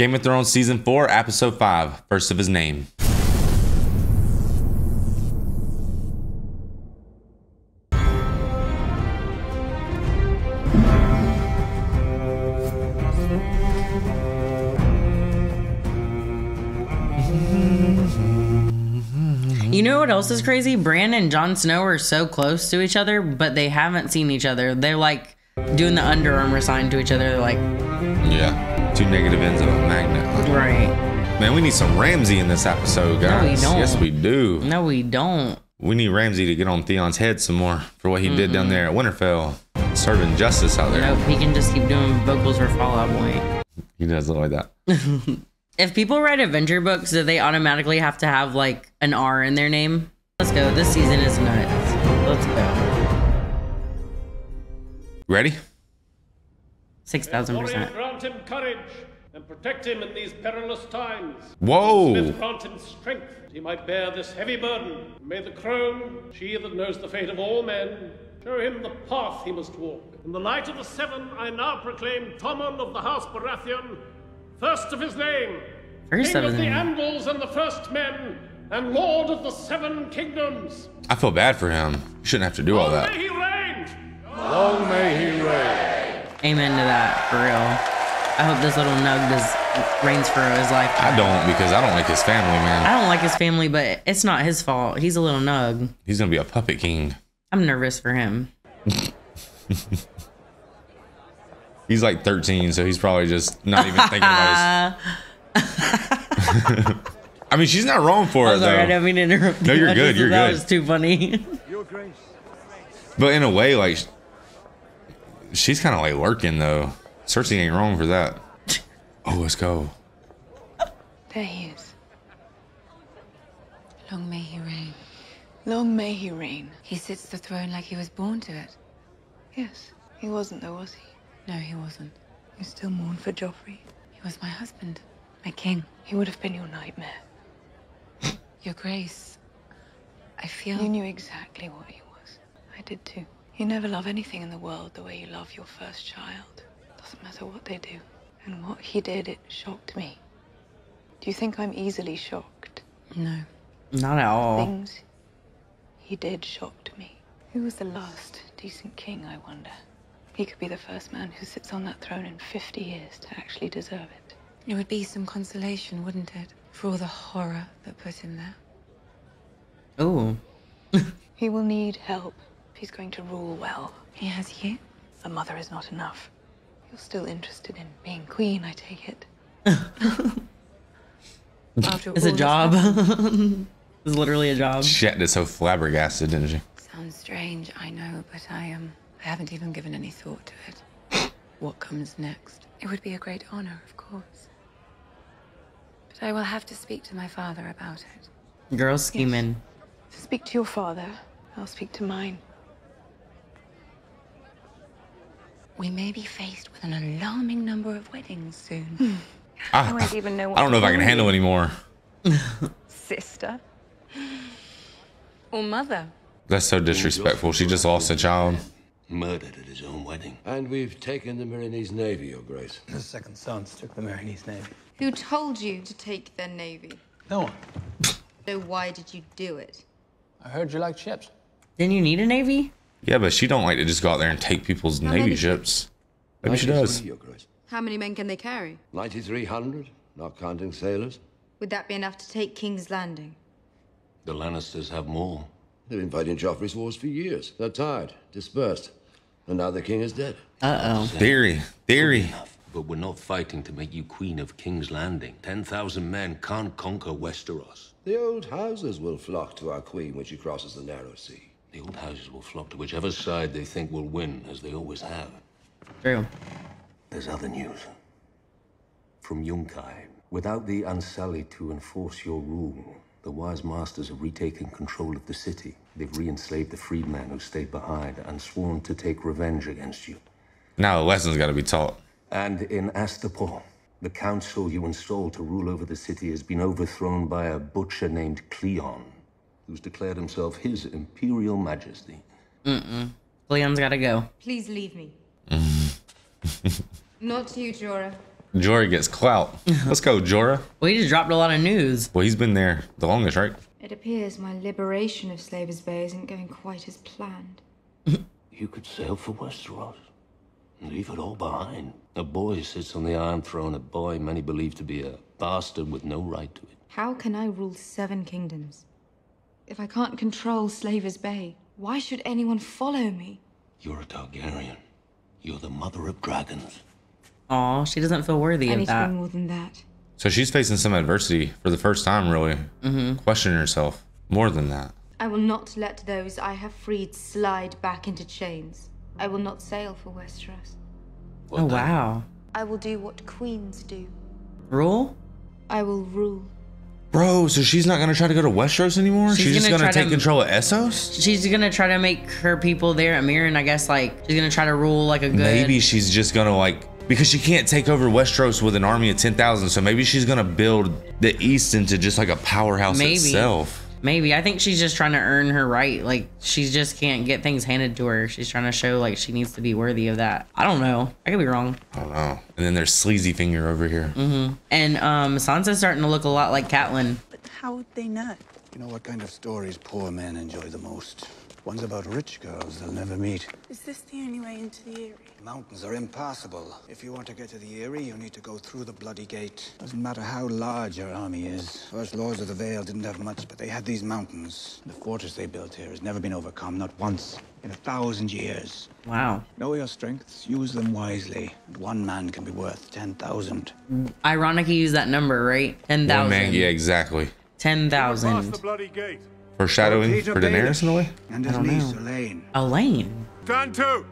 Game of Thrones season four, episode five, first of his name. You know what else is crazy? Bran and Jon Snow are so close to each other, but they haven't seen each other. They're like doing the Under Armour sign to each other. They're like, Yeah, two negative ends of a magnet. right. Man, we need some Ramsay in this episode, guys. we don't. Yes, we do. No, we don't. We need Ramsay to get on Theon's head some more for what he did down there at Winterfell, serving justice out there. Nope. He can just keep doing vocals for Fall Out Boy. He does look like that. If people write adventure books, do they automatically have to have like an R in their name? Let's go. This season is nuts. Let's go. Ready? Six thousand Warrior, percent. grant him courage and protect him in these perilous times. Whoa! Smith grant him strength he might bear this heavy burden. May the crone, she that knows the fate of all men, show him the path he must walk. In the light of the seven, I now proclaim Tommen of the House Baratheon, first of his name, First King of of the name. Andals and the First Men, and Lord of the Seven Kingdoms. I feel bad for him. He shouldn't have to do all Long that. May he reign! Long may he reign. Amen to that, for real. I hope this little nug does reigns for his life. I don't because I don't like his family, man. I don't like his family, but it's not his fault. He's a little nug. He's gonna be a puppet king. I'm nervous for him. He's like 13, so he's probably just not even thinking about his. I mean, she's not wrong for it I'm sorry, I though. don't mean interrupt. No, you. you're good, you're good. that good. was too funny. Your Grace. But in a way, like she's kind of like lurking though. Cersei ain't wrong for that. Oh, let's go. There he is. Long may he reign. Long may he reign. He sits the throne like he was born to it. Yes, he wasn't though, was he? No, he wasn't. You still mourn for Joffrey. He was my husband, my king. He would have been your nightmare. Your grace. I feel. You knew exactly what he was. I did too. You never love anything in the world the way you love your first child. Doesn't matter what they do. And what he did, it shocked me. Do you think I'm easily shocked? No. not at all. Things he did shocked me. Who was the last decent king, I wonder? He could be the first man who sits on that throne in 50 years to actually deserve it. It would be some consolation, wouldn't it? For all the horror that put him there. Oh, He will need help if he's going to rule well. He has you. A mother is not enough. You're still interested in being queen, I take it. It's a job. it's literally a job. Shit, acted so flabbergasted, didn't she? Sounds strange, I know, but I um I haven't even given any thought to it. What comes next? It would be a great honor, of course. But I will have to speak to my father about it. Girl scheming. Speak to your father. I'll speak to mine. We may be faced with an alarming number of weddings soon. Hmm. Ah, I, won't even know what I don't know if I can handle you. anymore. Sister. or mother. That's so disrespectful. She just lost a child. Murdered at his own wedding. And we've taken the Meereenese Navy, Your Grace. The second sons took the Meereenese Navy. Who told you to take their navy? No one. So why did you do it? I heard you liked ships. Didn't you need a navy? Yeah, but she don't like to just go out there and take people's navy many ships. Maybe she does. 93, Your Grace. How many men can they carry? 9,300, not counting sailors. Would that be enough to take King's Landing? The Lannisters have more. They've been fighting Joffrey's wars for years. They're tired, dispersed. And now the king is dead. Uh oh. Theory, theory. But we're not fighting to make you queen of King's Landing. 10,000 men can't conquer Westeros. The old houses will flock to our queen when she crosses the narrow sea. The old houses will flock to whichever side they think will win, as they always have. True. There's other news. From Yunkai. Without the Unsullied to enforce your rule, the wise masters have retaken control of the city. They've re-enslaved the freedmen who stayed behind and sworn to take revenge against you. Now the lesson's got to be taught. And in Astapor, the council you installed to rule over the city has been overthrown by a butcher named Cleon, who's declared himself his imperial majesty. Leon's gotta go. Please leave me. Not you, Jorah. Jorah gets clout. Let's go, Jorah. Well, he just dropped a lot of news. Well, he's been there the longest, right? It appears my liberation of Slavers Bay isn't going quite as planned. You could sail for Westeros. Leave it all behind. A boy sits on the Iron Throne, a boy many believe to be a bastard with no right to it. How can I rule seven kingdoms? If I can't control Slavers Bay, why should anyone follow me? You're a Targaryen. You're the mother of dragons. Aw, she doesn't feel worthy I of need to that. be more than that. So she's facing some adversity for the first time, really. Mm-hmm. Questioning herself more than that. I will not let those I have freed slide back into chains. I will not sail for Westeros. Oh, wow. I will do what queens do. Rule? I will rule. Bro, so she's not gonna try to go to Westeros anymore? She's She's, just gonna gonna take to- control of Essos? She's gonna try to make her people there at Meereen, I guess, like, she's gonna try to rule like a good. Maybe she's just gonna like because she can't take over Westeros with an army of ten thousand. So maybe she's gonna build the East into just like a powerhouse Maybe. itself. Maybe. I think she's just trying to earn her right. Like, she just can't get things handed to her. She's trying to show, like, she needs to be worthy of that. I don't know. I could be wrong. I don't know. And then there's Sleazy Finger over here. Mm-hmm. And um, Sansa's starting to look a lot like Catelyn. But How would they know? You know what kind of stories poor men enjoy the most? Ones about rich girls they'll never meet. Is this the only way into the Eyrie? The mountains are impassable. If you want to get to the Eyrie, you need to go through the Bloody Gate. Doesn't matter how large your army is. First Lords of the Vale didn't have much, but they had these mountains. The fortress they built here has never been overcome, not once, in a thousand years. Wow. Know your strengths, use them wisely. One man can be worth 10,000. Ironic you use that number, right? One 10,000. man, yeah, exactly. 10,000. bloody gate. Foreshadowing Peter for Daenerys Baelish in a way. And I his don't niece, know. Alayne. Alayne. Stand to!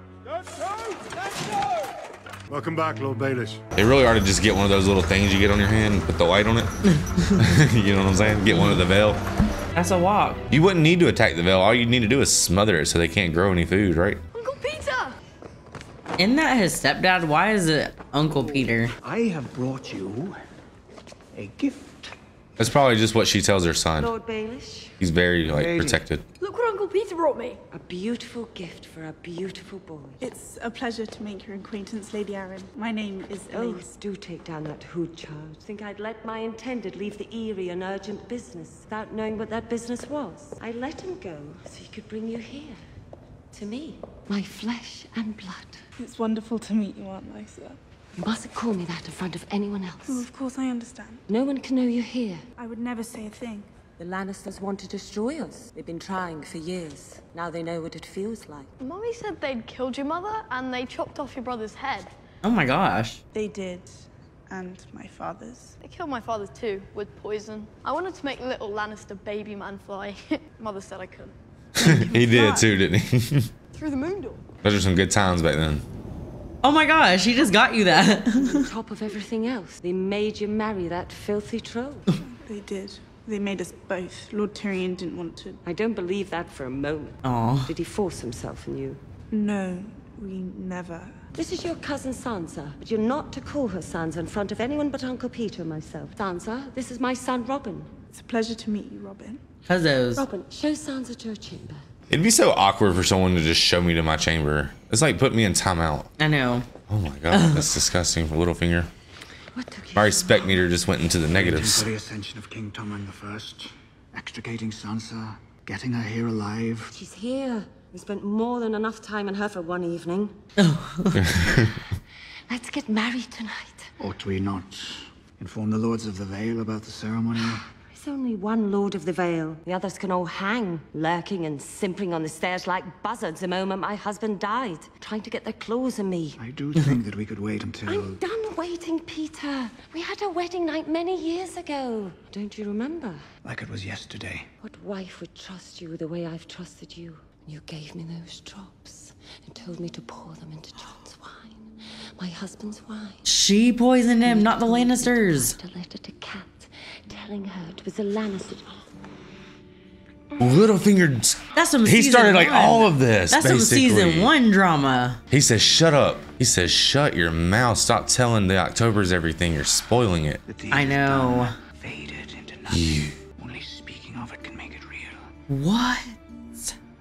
Welcome back, Lord Baelish. They really ought to just get one of those little things you get on your hand and put the light on it. you know what I'm saying? Get one of the Vale. That's a walk. You wouldn't need to attack the Vale. All you need to do is smother it so they can't grow any food, right? Uncle Peter! Isn't that his stepdad? Why is it Uncle Peter? I have brought you a gift. That's probably just what she tells her son. Lord Baelish, He's very like Baelish. protected. look what Uncle Peter brought me. A beautiful gift for a beautiful boy. It's a pleasure to make your acquaintance, Lady Arryn. My name is Oh, Elise. do take down that hood, child. Think I'd let my intended leave the Eyrie on urgent business without knowing what that business was? I let him go so he could bring you here. To me. My flesh and blood. It's wonderful to meet you, Aunt Lysa. You mustn't call me that in front of anyone Oh, else. of course, I understand. No one can know you're here. I would never say a thing. The Lannisters want to destroy us. They've been trying for years. Now they know what it feels like. Mommy said they'd killed your mother and they chopped off your brother's head. Oh my gosh. They did. And my father's. They killed my father too, with poison. I wanted to make little Lannister baby man fly. Mother said I couldn't. he did too, didn't he? Through the moon door. Those are some good times back then. Oh my gosh, he just got you that. On top of everything else, they made you marry that filthy troll. They did. They made us both. Lord Tyrion didn't want to. I don't believe that for a moment. Aw. Did he force himself on you? No, we never. This is your cousin Sansa, but you're not to call her Sansa in front of anyone but Uncle Peter and myself. Sansa, this is my son Robin. It's a pleasure to meet you, Robin. Huzzos. Robin, show Sansa to her chamber. It'd be so awkward for someone to just show me to my chamber. It's like put me in timeout. I know. Oh my god, that's disgusting for Littlefinger. My respect meter just went into the negatives. For the ascension of King Tommen I, extricating Sansa, getting her here alive. She's here. We spent more than enough time on her for one evening. Oh. Let's get married tonight. Ought we not inform the Lords of the Vale about the ceremony? There's only one Lord of the Vale. The others can all hang, lurking and simpering on the stairs like buzzards the moment my husband died, trying to get their claws on me. I do think that we could wait until. I'm done waiting, Peter. We had a wedding night many years ago. Don't you remember? Like it was yesterday. What wife would trust you the way I've trusted you? You gave me those drops and told me to pour them into Jon's wine. My husband's wine. She poisoned him, not the Lannisters. A letter to Kat telling her it was a Lannister. Littlefinger. That's some He season started like one. all of this. That's some season one drama. He says, "Shut up." He says, "Shut your mouth. Stop telling the October's everything. You're spoiling it." I know. Faded into You Only speaking of it can make it real. What?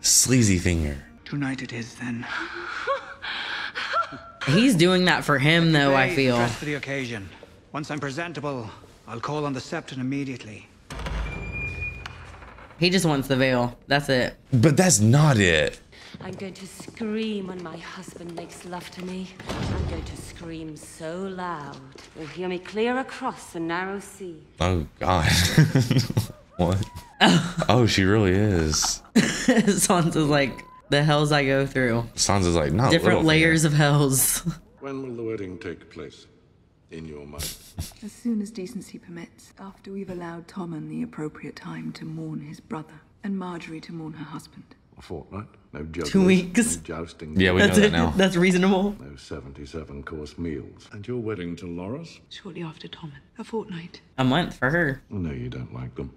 sleazy finger. Tonight it is then. He's doing that for him, though. I feel. Dress for the occasion. Once I'm presentable, I'll call on the Septon immediately. He just wants the Vale. That's it. But that's not it. I'm going to scream when my husband makes love to me. I'm going to scream so loud you'll hear me clear across the narrow sea. Oh God. what? oh, she really is. Sansa's like the hells I go through. Sansa's like not Different Littlefinger. layers of hells. When will the wedding take place? In your mind? As soon as decency permits, after we've allowed Tommen the appropriate time to mourn his brother, and Margaery to mourn her husband. A fortnight? No jugglers, Two weeks. No jousting. Yeah, we know That's that now. That's reasonable. No 77 course meals. And your wedding to Loras? Shortly after Tommen. A fortnight. A month for her. I know you don't like them.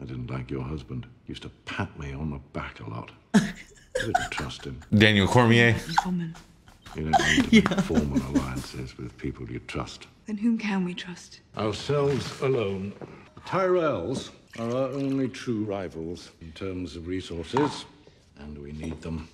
I didn't like your husband. Used to pat me on the back a lot. I didn't trust him. Daniel Cormier. Tommen. You don't need to make formal alliances with people you trust. Then whom can we trust? Ourselves alone. The Tyrells are our only true rivals in terms of resources, and we need them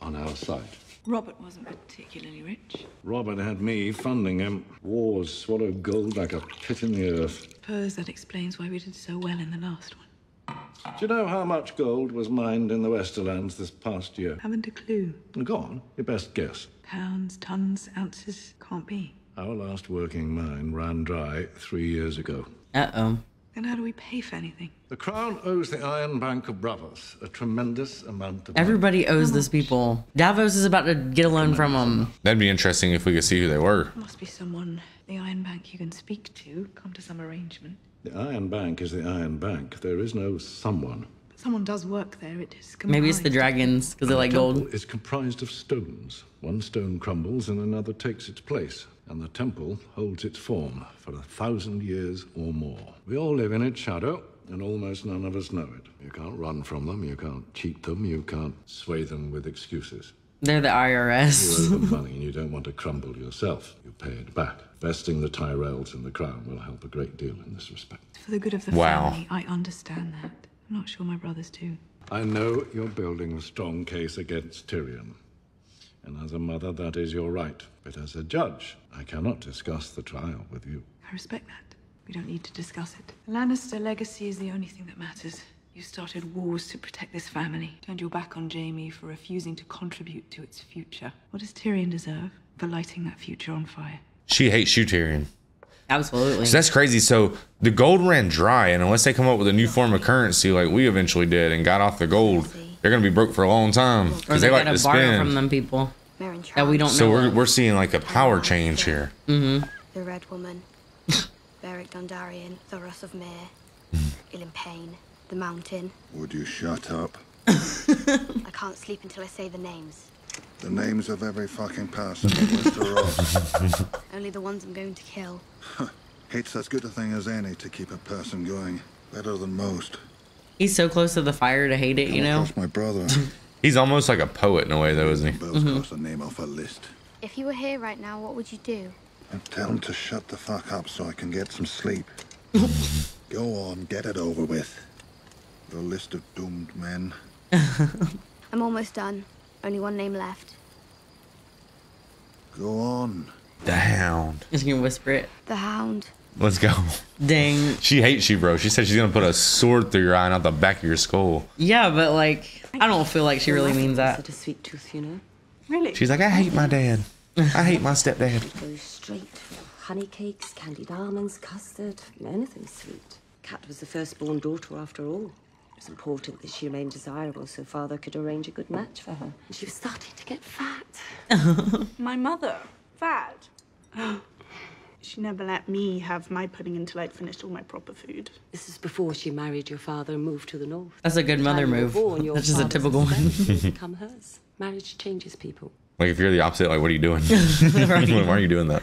on our side. Robert wasn't particularly rich. Robert had me funding him. Wars swallow gold like a pit in the earth. I Suppose that explains why we did so well in the last one. Do you know how much gold was mined in the Westerlands this past year? Haven't a clue. Go on, your best guess. Pounds, tons, ounces. Can't be. Our last working mine ran dry three years ago. Uh oh. Then how do we pay for anything? The Crown owes the Iron Bank of Braavos a tremendous amount of money. Everybody owes this people. Davos is about to get a loan from them. That'd be interesting if we could see who they were. Must be someone the Iron Bank you can speak to. Come to some arrangement. The Iron Bank is the Iron Bank. There is no someone. But someone does work there. It is Maybe it's the dragons because they The like temple gold. is comprised of stones. One stone crumbles and another takes its place. And the temple holds its form for a thousand years or more. We all live in its shadow, and almost none of us know it. You can't run from them, you can't cheat them, you can't sway them with excuses. They're the IRS. You owe IRS. them money and you don't want to crumble yourself. You pay it back. Vesting the Tyrells in the crown will help a great deal in this respect. For the good of the Wow. family, I understand that. I'm not sure my brothers do. I know you're building a strong case against Tyrion. And as a mother, that is your right. But as a judge, I cannot discuss the trial with you. I respect that. We don't need to discuss it. The Lannister legacy is the only thing that matters. You started wars to protect this family. Turned your back on Jaime for refusing to contribute to its future. What does Tyrion deserve for lighting that future on fire? She hates you, Tyrion. Absolutely. So that's crazy. So the gold ran dry, and unless they come up with a new form of currency like we eventually did and got off the gold, they're gonna be broke for a long time because they they like gotta to borrow from them people that we don't So know. we're of. we're seeing like a power change here. Mm-hmm. The Red Woman, Beric Dondarrion, Thoros of Myr, Ilyn Payne, the Mountain. Would you shut up? I can't sleep until I say the names. The names of every fucking person in Westeros. Only the ones I'm going to kill. it's as good a thing as any to keep a person going. Better than most. He's so close to the fire to hate it, you know. Across my brother. He's almost like a poet in a way, though, isn't he? Bills mm-hmm. cross a name off a list. If you were here right now, what would you do? And tell him to shut the fuck up so I can get some sleep. Go on, get it over with. The list of doomed men. I'm almost done. Only one name left. Go on. The Hound. Just gonna whisper it. The Hound. Let's go. Dang. She hates you, bro. She said she's gonna put a sword through your eye and out the back of your skull. Yeah, but like, I don't feel like she really means that. Such A sweet tooth, you know. Really? She's like, I hate my dad. I hate my stepdad. It goes straight for honey cakes, candied almonds, custard, anything sweet. Kat was the firstborn daughter after all. It was important that she remained desirable so father could arrange a good match for her. And she was starting to get fat. My mother, fat. she never let me have my pudding until I'd finished all my proper food. This is before she married your father and moved to the north. That's a good mother Time you were move. born, your That's just a typical one. husband will become hers. Marriage changes people. Like if you're the opposite, like what are you doing? Right. Why are you doing that?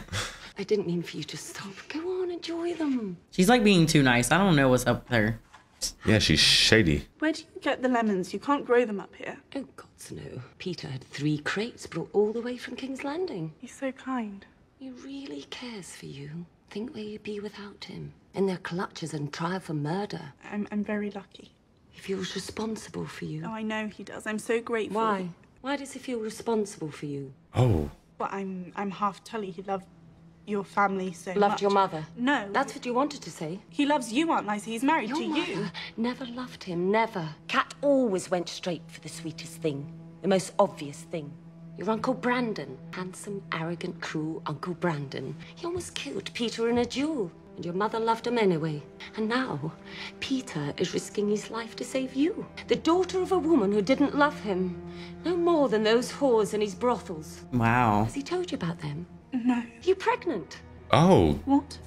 I didn't mean for you to stop. Go on, enjoy them. She's like being too nice. I don't know what's up with her. Yeah, she's shady. Where do you get the lemons? You can't grow them up here. Oh, gods no. Peter had three crates brought all the way from King's Landing. He's so kind. He really cares for you. Think where you'd be without him. In their clutches and trial for murder. I'm, I'm very lucky. He feels responsible for you. Oh, I know he does. I'm so grateful. Why? Why does he feel responsible for you? Oh. But I'm I'm half Tully. He loved your family so much. Loved your mother? No. That's what you wanted to say. He loves you, Aunt Lysa. He's married Your to you. never loved him, never. Cat always went straight for the sweetest thing, the most obvious thing. Your Uncle Brandon, handsome, arrogant, cruel Uncle Brandon. He almost killed Peter in a duel, and your mother loved him anyway. And now, Peter is risking his life to save you, the daughter of a woman who didn't love him. No more than those whores in his brothels. Wow. Has he told you about them? No. You pregnant? Oh. What?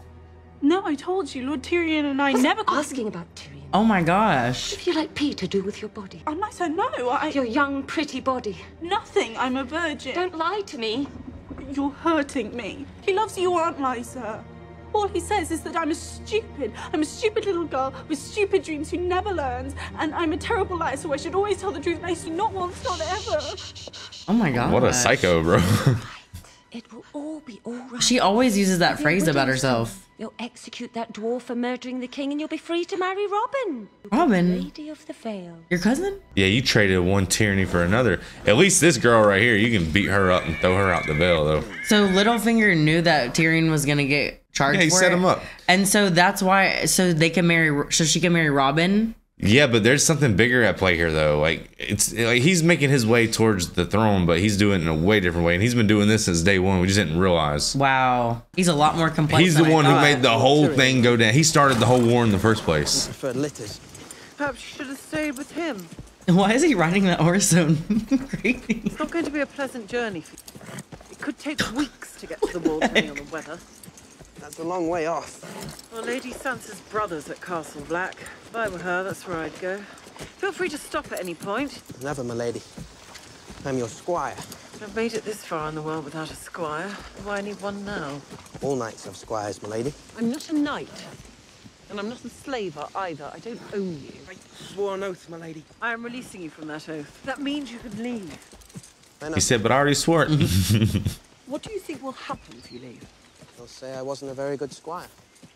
No, I told you, Lord Tyrion and I was never asking about Tyrion. Oh my gosh. If you like Peter, to do with your body. Aunt Lysa, no. I... Your young, pretty body. Nothing. I'm a virgin. Don't lie to me. You're hurting me. He loves you, Aunt Lysa. All he says is that I'm a stupid, I'm a stupid little girl with stupid dreams who never learns, and I'm a terrible liar, so I should always tell the truth, and I should not once, not ever. Oh my god. What a psycho, bro. It will all be all right. She always uses that You'll phrase about herself. You'll execute that dwarf for murdering the king, and you'll be free to marry Robin. Robin? Lady of the Vale. Your cousin? yeah, you traded one tyranny for another. At least this girl right here, you can beat her up and throw her out the Vale, though. So Littlefinger knew that Tyrion was gonna get charged. Yeah, he for set it. him up. and so that's why. So they can marry. So she can marry Robin. Yeah, but there's something bigger at play here, though. Like it's like he's making his way towards the throne, but he's doing it in a way different way, and he's been doing this since day one. We just didn't realize. Wow, he's a lot more complex. He's the I one who made the whole thing go down. He started the whole war in the first place. Perhaps you should have stayed with him. Why is he riding that horse so crazy? It's not going to be a pleasant journey for you. It could take weeks to get to the wall, depending on the weather. That's a long way off. Well, Lady Sansa's brother's at Castle Black. If I were her, that's where I'd go. Feel free to stop at any point. Never, my lady. I'm your squire. I've made it this far in the world without a squire. Why need one now? All knights have squires, my lady. I'm not a knight. And I'm not a slaver either. I don't own you. I swore an oath, my lady. I am releasing you from that oath. That means you could leave. He said, but I already swore it. What do you think will happen if you leave? They'll say I wasn't a very good squire.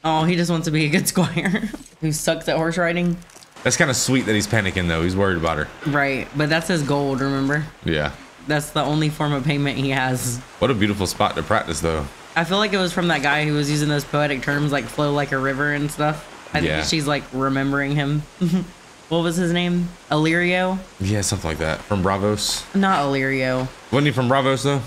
Oh, he just wants to be a good squire who sucks at horse riding. That's kind of sweet that he's panicking though. He's worried about her. Right, but that's his gold. Remember, Yeah. that's the only form of payment he has. What a beautiful spot to practice though. I feel like it was from that guy who was using those poetic terms like flow like a river and stuff. I think Yeah. she's like remembering him. what was his name? Illyrio? Yeah, something like that. From Braavos. Not Illyrio. Wasn't he from Braavos though?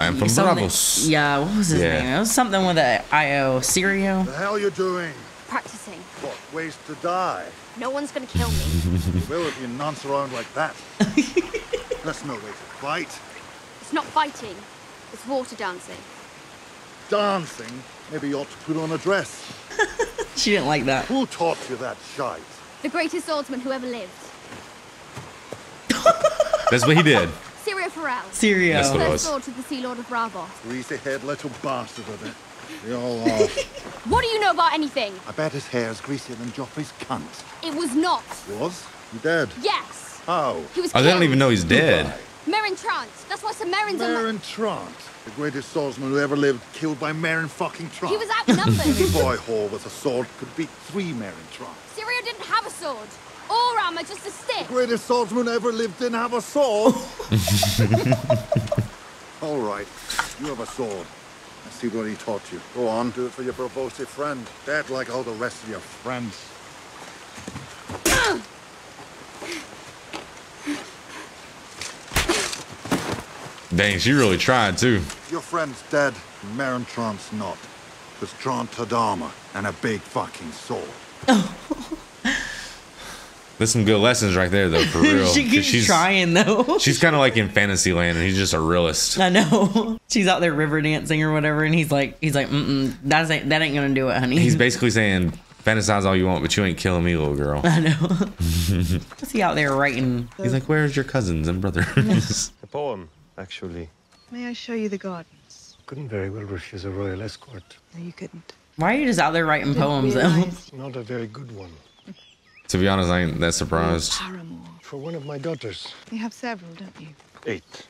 I am from Something- Braavos. Yeah, what was his Yeah. name? It was something with a I-O. Syrio? The hell you doing? Practicing. What, ways to die? No one's gonna kill me. You will if you nonce around like that. That's no way to fight. It's not fighting. It's water dancing. Dancing? Maybe you ought to put on a dress. She didn't like that. Who taught you that shite? The greatest swordsman who ever lived. That's what he did. Syrio Forel. Syrio. That's what it First was. sword to the Sea Lord of Braavos. Greasy head little bastard of it. They all are. What do you know about anything? I bet his hair's greasier than Joffrey's cunt. It was not. Was? You dead? Yes. How? He was Oh, they don't even know he's dead. Meryn Trant. That's why Sir Meryn's a ma- Meryn Trant, the greatest swordsman who ever lived, killed by Meryn fucking Trant. He was outnumbered. Any boy whore with a sword could beat three Meryn Trant. Syrio didn't have a sword. Or armor, just a stick. The greatest swordsman who ever lived didn't have a sword. All right, you have a sword. Let's see what he taught you. Go on, do it for your Braavosi friend. Dead like all the rest of your friends. Dang, she really tried too. Your friend's dead, and Meryn Trant's not. Because Trant had armor and a big fucking sword. There's some good lessons right there though, for real. she 'Cause keeps she's, trying though. She's kind of like in fantasy land, and he's just a realist. I know. She's out there river dancing or whatever, and he's like, he's like, mm that's ain't, that ain't gonna do it, honey. He's basically saying, "Fantasize all you want, but you ain't killing me, little girl." I know. What's he out there writing? He's like, "Where's your cousins and brothers?" A poem, actually. May I show you the gardens? Couldn't very well refuse a royal escort. No, you couldn't. Why are you just out there writing poems though? realize- Not a very good one. To be honest, I ain't that surprised. Paramore. For one of my daughters. You have several, don't you? Eight.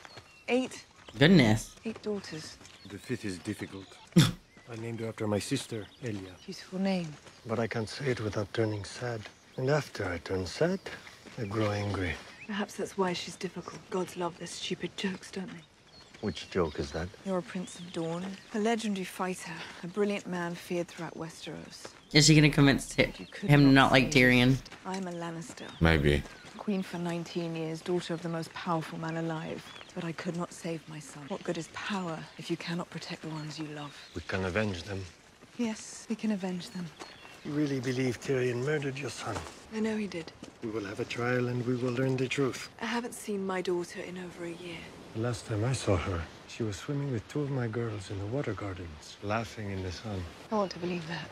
Eight. Goodness. Eight daughters. The fifth is difficult. I named her after my sister, Elia. Beautiful name. But I can't say it without turning sad. And after I turn sad, I grow angry. Perhaps that's why she's difficult. Gods love their stupid jokes, don't they? Which joke is that? You're a Prince of Dorne, a legendary fighter, a brilliant man feared throughout Westeros. Is she gonna convince Ty- him to not like Tyrion? I'm a Lannister, Maybe. queen for 19 years, daughter of the most powerful man alive. But I could not save my son. What good is power if you cannot protect the ones you love? We can avenge them. Yes, we can avenge them. You really believe Tyrion murdered your son? I know he did. We will have a trial and we will learn the truth. I haven't seen my daughter in over a year. The last time I saw her, she was swimming with two of my girls in the water gardens, laughing in the sun. I want to believe that.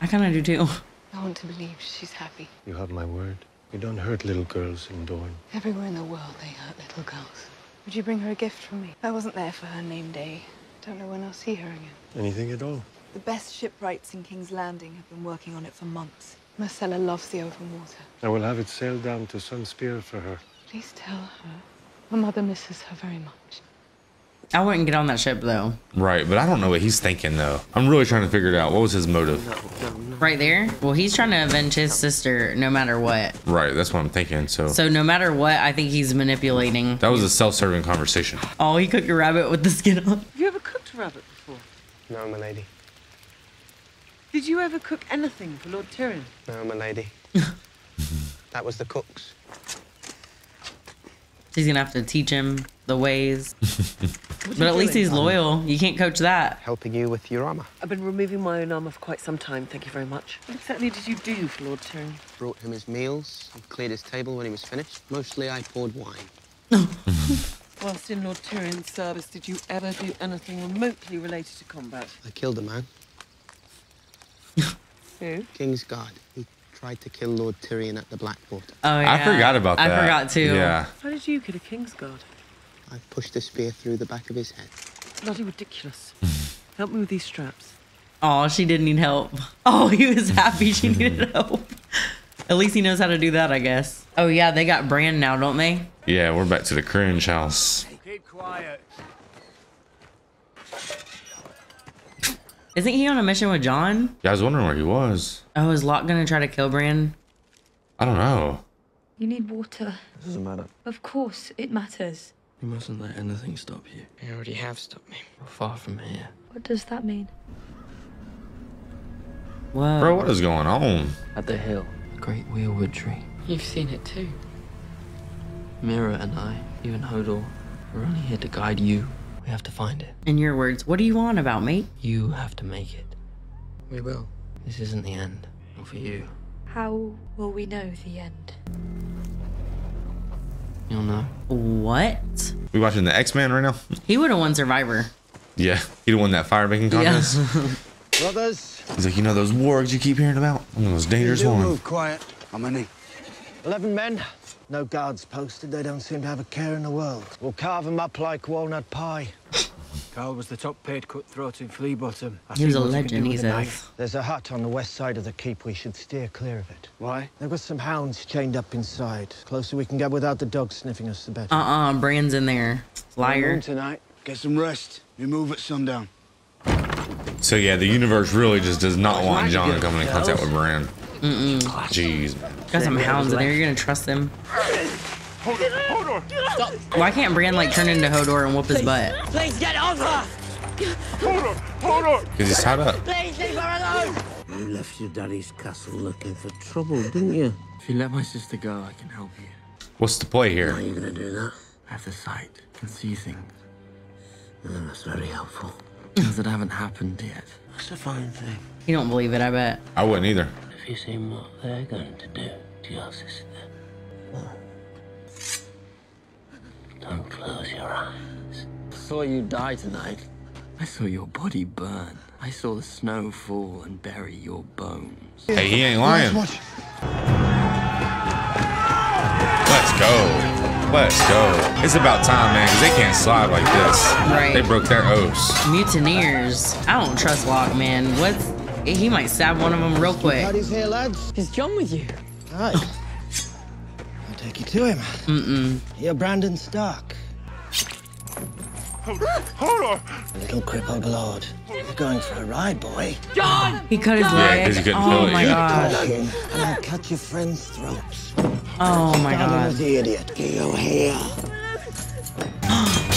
I kind of do too. I want to believe she's happy. You have my word. We don't hurt little girls in Dorne. Everywhere in the world, they hurt little girls. Would you bring her a gift from me? I wasn't there for her name day. Don't know when I'll see her again. Anything at all? The best shipwrights in King's Landing have been working on it for months. Myrcella loves the open water. I will have it sailed down to Sunspear for her. Please tell her. My mother misses her very much. I wouldn't get on that ship though. Right, but I don't know what he's thinking though. I'm really trying to figure it out. What was his motive? Right there. Well, he's trying to avenge his sister no matter what. Right, that's what I'm thinking. So, So no matter what, I think he's manipulating. that was a self-serving conversation. Oh, he cooked a rabbit with the skin on. Have you ever cooked a rabbit before? No, my lady. Did you ever cook anything for Lord Tyrion? No, my lady. that was the cook's. He's gonna have to teach him the ways. but at least he's loyal. You can't coach that. Helping you with your armor. I've been removing my own armor for quite some time, thank you very much. What exactly did you do for Lord Tyrion? Brought him his meals and cleared his table when he was finished. Mostly I poured wine. Whilst in Lord Tyrion's service, did you ever do anything remotely related to combat? I killed a man. Who? King's Guard. He tried to kill Lord Tyrion at the Blackwater. Oh yeah. I forgot about that. I forgot too. Yeah. How did you kill a Kingsguard? I pushed a spear through the back of his head. Bloody ridiculous. Help me with these straps. Oh, she didn't need help. Oh, he was happy she needed help. At least he knows how to do that, I guess. Oh yeah, they got Bran now, don't they? Yeah, we're back to the cringe house. Keep quiet. Isn't he on a mission with Jon? Yeah, I was wondering where he was. Oh, is Locke gonna try to kill Bran? I don't know. You need water. Doesn't matter. Of course, it matters. You mustn't let anything stop you. You already have stopped me. We're far from here. What does that mean? Whoa. Bro, what is going on? At the hill, the great weirwood tree. You've seen it too. Meera and I, even Hodor, we're only here to guide you. We have to find it. In your words, what do you want about mate? You have to make it. We will. This isn't the end. Not for you. How will we know the end? You'll know. What? We watching the X-Men right now? He would have won Survivor. Yeah, he'd have won that fire making contest. Brothers, He's like, you know those wargs you keep hearing about? One of those dangerous do ones. move quiet. How many? Eleven men. No guards posted. They don't seem to have a care in the world. We'll carve them up like walnut pie. Karl was the top paid cutthroat in Flea Bottom. I He was a what you can legend, do he with a knife. There's a hut on the west side of the keep. We should steer clear of it. Why? There got some hounds chained up inside. Closer we can get without the dogs sniffing us, the better. Uh-uh, Bran's in there. Liar. tonight. Get some rest. We move at sundown. So yeah, the universe really just does not want Jon coming in contact with Bran. Mm-mm. Jeez. Got some hounds in there. You're gonna trust them. Hold on, hold on. Stop. Why can't Bran like turn into Hodor and whoop his butt? Please get off her. Hold on, hold on. Because he's tied up. Please leave her alone. You left your daddy's castle looking for trouble, didn't you? If you let my sister go, I can help you. What's the play here? How are you gonna do that? I have the sight, can see things. Mm, that's very helpful. Things that haven't happened yet. That's a fine thing. You don't believe it, I bet. I wouldn't either. Have you seen what they're going to do to your sister? Don't close your eyes. I saw you die tonight. I saw your body burn. I saw the snow fall and bury your bones. Hey, he ain't lying. Let's go. Let's go. It's about time, man, because they can't slide like this. Right. They broke their oaths. Mutineers. I don't trust Locke, man. What's he might stab one of them real quick. Paddy's here, lads. Is Jon with you? Aye. I'll take you to him. Mm-mm. You're Brandon Stark. Hold on, hold on. Little crippled lord. You're going for a ride, boy. Jon! He cut his Yeah, leg. 'cause he oh my god. And I'll cut your friends' throats. Oh my Standing god. as the idiot. Get your hair.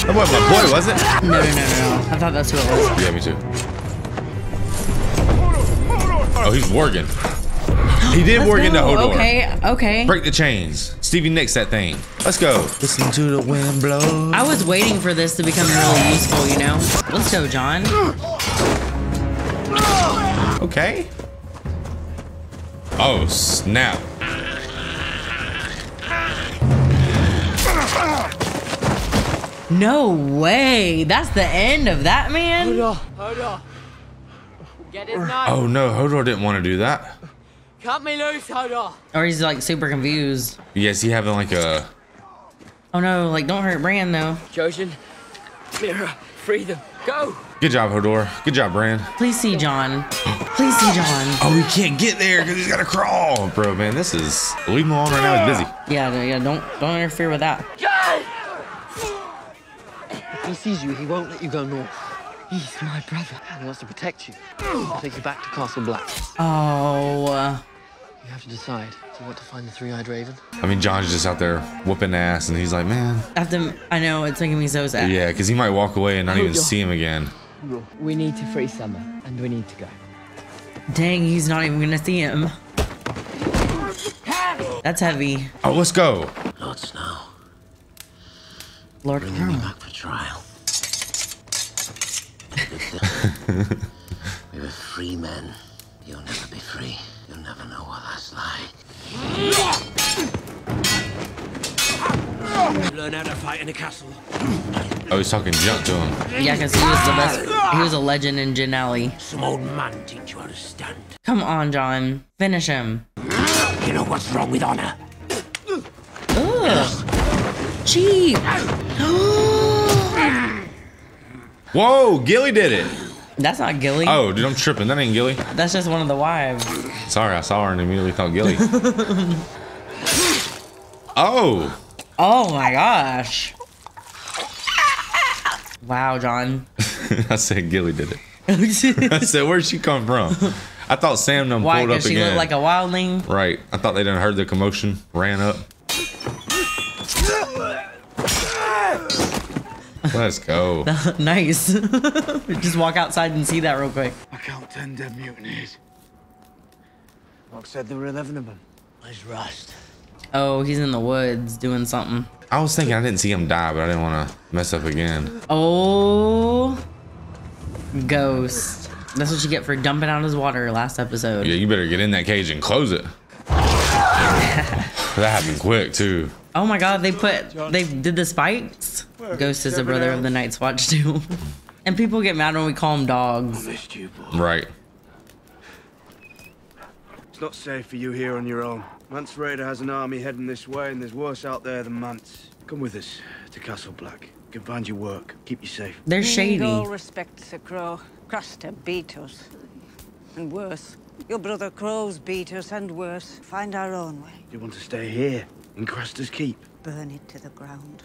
That wasn't my boy, was it? No, no, no, no, no. I thought that's who it was. Yeah, me too. Oh, he's working. He did Let's work in the Hodor. Okay, okay. Break the chains. Stevie Nicks that thing. Let's go. Listen to the wind blow. I was waiting for this to become really useful, you know? Let's go, Jon. Okay. Oh, snap. No way. That's the end of that, man? Hold on, hold on. Get his knife. Oh no, Hodor didn't want to do that. Cut me loose, hold on. Or he's like super confused. Yes, he having like a. Oh no, like don't hurt Bran though. Jojen, Meera, free them. Go. Good job, Hodor. Good job, Bran. Please see Jon. Please see Jon. Oh, he can't get there because he's got to crawl, bro. Man, this is leave him alone right now. He's busy. Yeah, yeah, don't don't interfere with that. If he sees you, he won't let you go north. He's my brother. And he wants to protect you. He'll take you back to Castle Black. Oh. You have to decide. Do you want to find the three-eyed raven? I mean, Jon's just out there whooping ass, and he's like, man, I have to. I know it's making me so sad. yeah, because he might walk away and not even see him again. We need to free Summer, and we need to go. Dang, he's not even gonna see him. That's heavy. Oh, let's go. Lord Snow, Lord bringing me back for trial. we were free men. You'll never be free. You'll never know what that's. Learn how to fight in a castle. Oh, he's talking junk to him. Yeah, because he was the best. He was a legend in Janelli. Some old man teach you how to stand. Come on, Jon. Finish him. You know what's wrong with honor? Ugh. Cheap. Whoa, Gilly did it. That's not Gilly. Oh, dude, I'm tripping. That ain't Gilly. That's just one of the wives. Sorry, I saw her and immediately thought Gilly. oh. Oh my gosh. Wow, Jon. I said Gilly did it. I said, where'd she come from? I thought Sam done Why? pulled up she again. looked like a wildling. right. I thought they done heard the commotion, ran up. Let's go. nice. Just walk outside and see that real quick. I count ten dead mutineers. Mark said there were eleven of them. Where's Rast? Oh, he's in the woods doing something. I was thinking I didn't see him die, but I didn't want to mess up again. Oh, ghost. That's what you get for dumping out his water last episode. Yeah, you better get in that cage and close it. that happened quick too. Oh my god, they put they did the spikes. Ghost is a brother of the Night's Watch too. and people get mad when we call them dogs. Right. It's not safe for you here on your own. Mance Rayder has an army heading this way, and there's worse out there than Mance. Come with us to Castle Black. You can find your work. Keep you safe. They're Need shady. all respect, Sir Crow. Craster beat us. And worse. Your brother Crows beat us, and worse. Find our own way. You want to stay here in Craster's Keep? Burn it to the ground.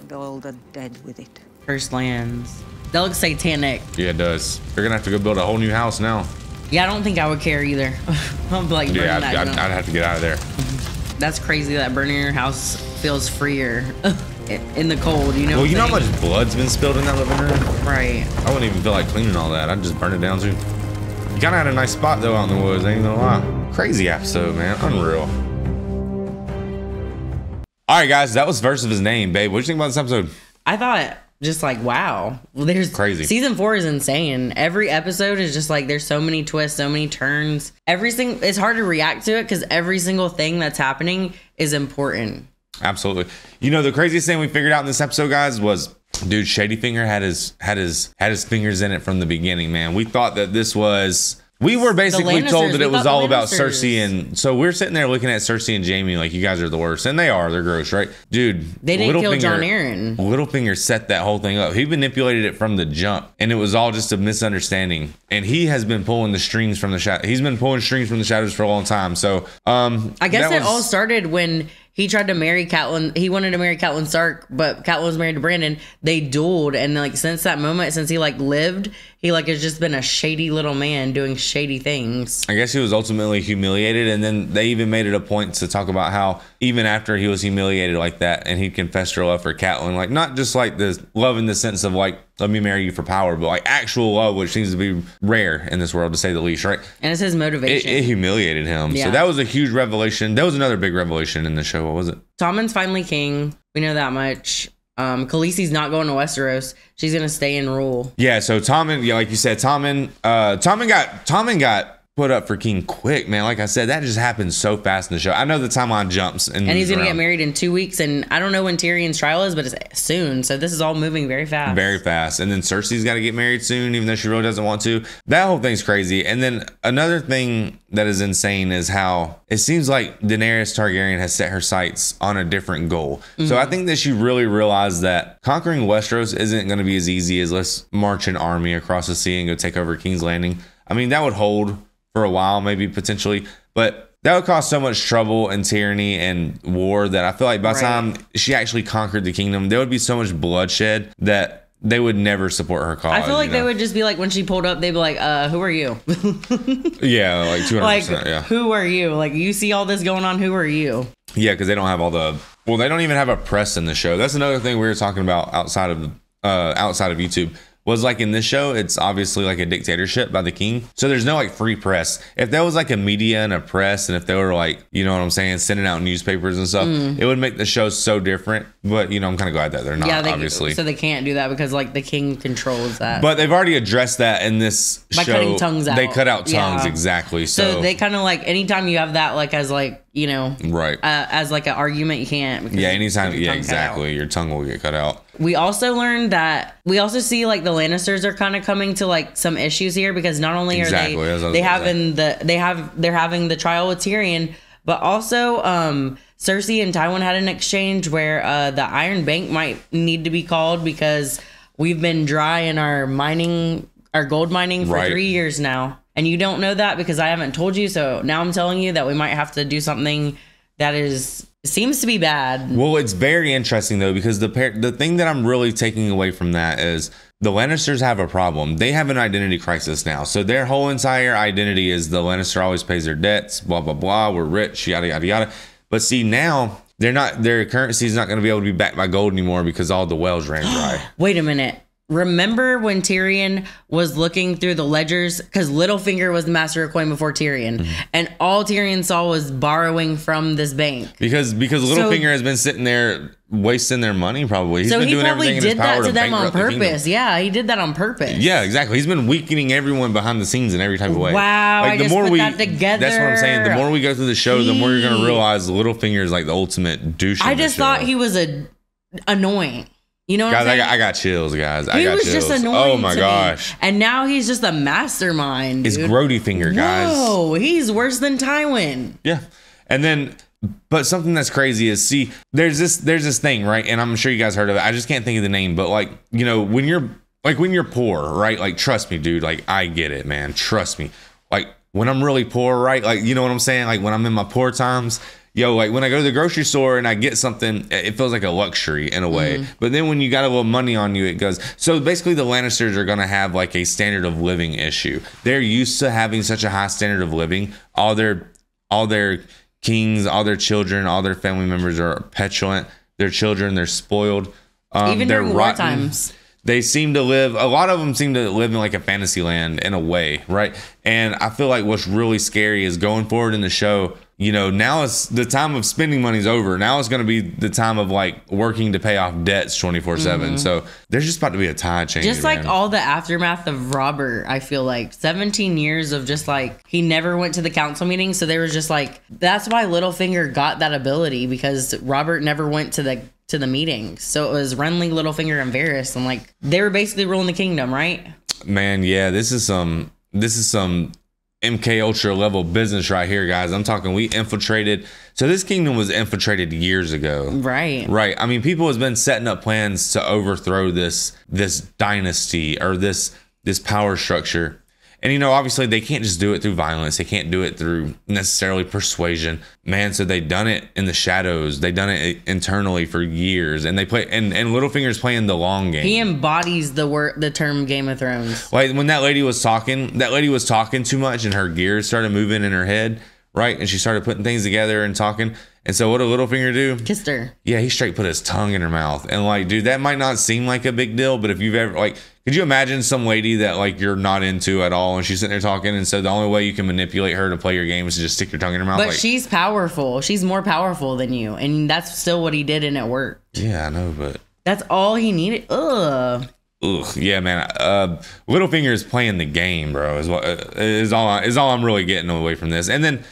And all the dead with it. First lands. That looks satanic. Yeah, it does. They're gonna have to go build a whole new house now. Yeah, I don't think I would care either. I'm like, yeah, I'd, that I'd, I'd have to get out of there. That's crazy that burning your house feels freer in the cold, you know? well, you know how much blood's been spilled in that living room? Right. I wouldn't even feel like cleaning all that. I'd just burn it down too. You kind of had a nice spot though out in the woods. Ain't gonna lie. Crazy episode, man. Unreal. All right, guys, that was verse of his name, babe. What do you think about this episode? I thought just like wow. Well, there's Crazy. Season four is insane. Every episode is just like there's so many twists, so many turns. Every single it's hard to react to it because every single thing that's happening is important. Absolutely. You know, the craziest thing we figured out in this episode, guys, was dude, Shady Finger had his had his had his fingers in it from the beginning, man. We thought that this was we were basically told that it was all about Cersei and so we're sitting there looking at Cersei and Jaime like you guys are the worst. And they are, they're gross, right? Dude, They didn't kill Littlefinger- Jon Arryn. Littlefinger set that whole thing up. He manipulated it from the jump, and it was all just a misunderstanding. And he has been pulling the strings from the shadow. He's been pulling strings from the shadows for a long time. So, um, I guess it was- all started when he tried to marry Catelyn. He wanted to marry Catelyn Stark, but Catelyn was married to Brandon. They dueled, and like since that moment, since he like lived, he like has just been a shady little man doing shady things. I guess he was ultimately humiliated, and then they even made it a point to talk about how even after he was humiliated like that, and he confessed her love for Catelyn, like not just like the love in the sense of like let me marry you for power, but like actual love, which seems to be rare in this world to say the least, right? And it's his It, motivation. it humiliated him, Yeah. so that was a huge revelation. That was another big revelation in the show. What was it? Tommen's finally king. We know that much. Um, Khaleesi's not going to Westeros. She's gonna stay and rule. Yeah, so Tommen, yeah, like you said, Tommen, uh, Tommen got Tommen got put up for king quick, man. Like I said, that just happened so fast in the show. I know the timeline jumps and, And he's gonna get married in two weeks, and I don't know when Tyrion's trial is, but it's soon. So this is all moving very fast. very fast. And then Cersei's got to get married soon, even though she really doesn't want to. That whole thing's crazy. And then another thing that is insane is how it seems like Daenerys Targaryen has set her sights on a different goal. So I Mhm. think that she really realized that conquering Westeros isn't going to be as easy as let's march an army across the sea and go take over King's Landing. I mean, that would hold for a while, maybe potentially, but that would cause so much trouble and tyranny and war that I feel like by the Right. time she actually conquered the kingdom, there would be so much bloodshed that they would never support her cause. I feel like you they would just be like, when she pulled up, they'd be like, uh, who are you? Yeah, like two hundred like, percent. Yeah, who are you? Like, you see all this going on, who are you? yeah, because they don't have all the. Well, they don't even have a press in the show. That's another thing we were talking about outside of uh outside of YouTube. Was like in this show, it's obviously like a dictatorship by the king. So there's no like free press. If there was like a media and a press, and if they were like, you know what I'm saying, sending out newspapers and stuff, Mm. it would make the show so different. But you know, I'm kind of glad that they're not, yeah, they, obviously. So they can't do that because, like, the king controls that. but they've already addressed that in this By show. cutting tongues out. They cut out tongues Yeah. exactly. so, So, they kind of like, anytime you have that, like, as like, you know, right. uh, as like an argument, you can't. because Yeah, anytime. Yeah, tongue cut out. exactly. Your tongue will get cut out. We also learned that we also see like the Lannisters are kind of coming to like some issues here because not only are Exactly, that's they they having the they have they're having the trial with Tyrion, but also um Cersei and Tywin had an exchange where uh the Iron Bank might need to be called because we've been dry in our mining our gold mining for Right. 3 years now. And you don't know that because I haven't told you, so now I'm telling you that we might have to do something that is seems to be bad. Well, it's very interesting though because the par- the thing that I'm really taking away from that is the Lannisters have a problem. They have an identity crisis now. So their whole entire identity is the Lannister always pays their debts, blah blah blah. We're rich, yada yada yada. But see now they're not. Their currency is not going to be able to be backed by gold anymore because all the wells ran dry. Wait a minute. Remember when Tyrion was looking through the ledgers? Because Littlefinger was the master of coin before Tyrion, Mm-hmm. and all Tyrion saw was borrowing from this bank. Because because So- Littlefinger has been sitting there wasting their money. Probably he's so been he doing probably everything did that to to them on the purpose. Yeah, he did that on purpose. Yeah, exactly. He's been weakening everyone behind the scenes in every type of way. Wow, like, I just put that That's what I'm saying. The more we go through the show, the more you're gonna He- realize Littlefinger is like the ultimate douche. I just thought he was a annoying. You know what Guys, I'm saying? got, I got chills, guys. I he got was chills. just annoying. oh my to me. gosh, And now he's just a mastermind. it's dude. Grody Finger, guys. Whoa, he's worse than Tywin. Yeah. And then but something that's crazy is see, there's this there's this thing, right? And I'm sure you guys heard of it. I just can't think of the name, but like, you know, when you're like when you're poor, right? Like trust me, dude, like I get it, man. Trust me. Like when I'm really poor, right? Like you know what I'm saying? Like when I'm in my poor times, yo, like when I go to the grocery store and I get something, it feels like a luxury in a way. Mhm. But then when you got a little money on you, it goes. So basically, the Lannisters are going to have like a standard of living issue. They're used to having such a high standard of living. All their, all their kings, all their children, all their family members are petulant. Their children, they're spoiled. Um, Even they're during war times. They seem to live. A lot of them seem to live in like a fantasy land in a way, right? And I feel like what's really scary is going forward in the show. You know, now it's the time of spending money's over. Now it's going to be the time of like working to pay off debts twenty four seven. Mhm. So there's just about to be a tide change. Just like man. all the aftermath of Robert, I feel like 17 years of just like he never went to the council meeting. So there was just like that's why Littlefinger got that ability because Robert never went to the to the meetings. So it was Renly, Littlefinger, and Varys, and like they were basically ruling the kingdom, right? Man, yeah, this is some this is some MK Ultra level business right here, guys. I'm talking we infiltrated. So this kingdom was infiltrated years ago. Right. Right. I mean, people has been setting up plans to overthrow this this dynasty or this this power structure. And you know, obviously they can't just do it through violence. They can't do it through necessarily persuasion. Man, so they've done it in the shadows. They've done it internally for years, and they play. And and Littlefinger's playing the long game. He embodies the word, the term Game of Thrones. Like when that lady was talking, that lady was talking too much, and her gears started moving in her head, right? And she started putting things together and talking. And so what did Littlefinger do? Kissed her. Yeah, he straight put his tongue in her mouth. And like, dude, that might not seem like a big deal, but if you've ever like could you imagine some lady that like you're not into at all and she's sitting there talking and so the only way you can manipulate her to play your game is to just stick your tongue in her mouth? But like, she's powerful. She's more powerful than you, and that's still what he did, and it worked. Yeah, I know, but That's all he needed. Ugh. Ugh, yeah, man. Uh, Littlefinger is playing the game, bro. Is what uh, is all is all I'm really getting away from this. And then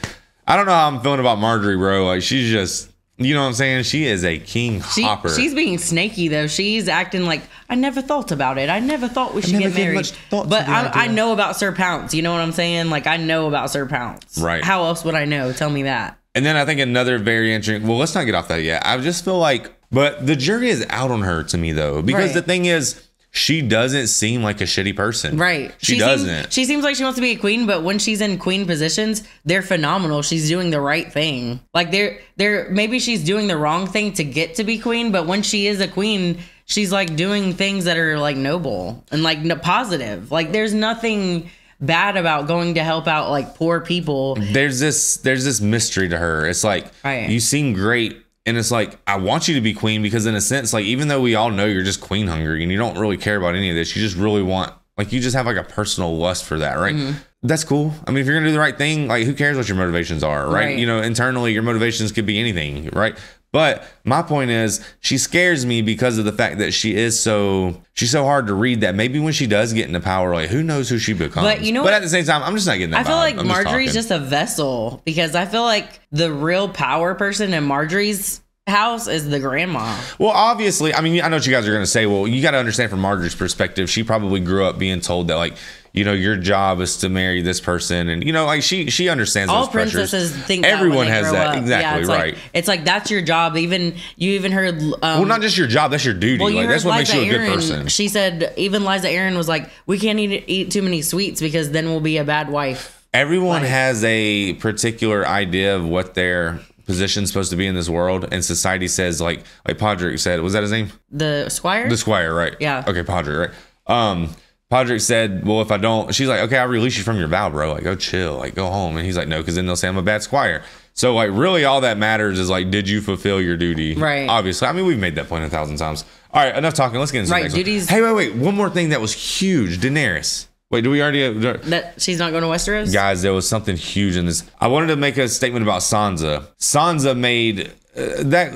I don't know how I'm feeling about Margaery, bro. Like she's just, you know what I'm saying? She is a king She, hopper. she's being snaky though. She's acting like I never thought about it. I never thought we should get married. much But I, I know about Sir Pounce. You know what I'm saying? Like I know about Sir Pounce. Right. How else would I know? Tell me that. And then I think another very interesting. Well, let's not get off that yet. I just feel like, but the jury is out on her to me though, because Right. the thing is, she doesn't seem like a shitty person. Right. She, seems- doesn't. she seems like she wants to be a queen, but when she's in queen positions, they're phenomenal. She's doing the right thing. Like they're they're maybe she's doing the wrong thing to get to be queen, but when she is a queen, she's like doing things that are like noble and like positive. Like there's nothing bad about going to help out like poor people. there's this there's this mystery to her. It's like Right. you seem great. And it's like, I want you to be queen because, in a sense, like, even though we all know you're just queen hungry and you don't really care about any of this, you just really want, like, you just have like a personal lust for that, right? Mhm. That's cool. I mean, if you're gonna do the right thing, like, who cares what your motivations are, right? Right. You know, internally, your motivations could be anything, right? But my point is, she scares me because of the fact that she is so she's so hard to read that maybe when she does get into power, like who knows who she becomes. But you know but what? at the same time, I'm just not getting that. I feel vibe. like I'm Margaery's talking. just, a vessel because I feel like the real power person in Margaery's house is the grandma. Well, obviously, I mean, I know what you guys are going to say. Well, you got to understand from Margaery's perspective, she probably grew up being told that, like, you know, your job is to marry this person, and you know, like she she understands All those pressures. princesses think everyone has that up. exactly it's right. Like, it's like that's your job. Even you even heard. Um, well, not just your job; that's your duty. well, you like heard that's what makes you a good person. She said even Lysa Arryn was like, we can't eat eat too many sweets because then we'll be a bad wife. Everyone has a particular idea of what their position's supposed to be in this world, and society says, like, like Podrick said, was that his name? The squire. The Squire, right? Yeah. Okay, Podrick, right? Um, Podrick said, "Well, if I don't," she's like, "Okay, I'll release you from your vow, bro. Like, go chill, like, go home." And he's like, "No, because then they'll say I'm a bad squire." So, like, really, all that matters is like, did you fulfill your duty? Right. Obviously, I mean, we've made that point a thousand times. All right, enough talking. Let's get into Right, duties- Hey, wait, wait. One more thing that was huge. Daenerys. Wait, do we already? Have, That she's not going to Westeros. Guys, there was something huge in this. I wanted to make a statement about Sansa. Sansa made uh, that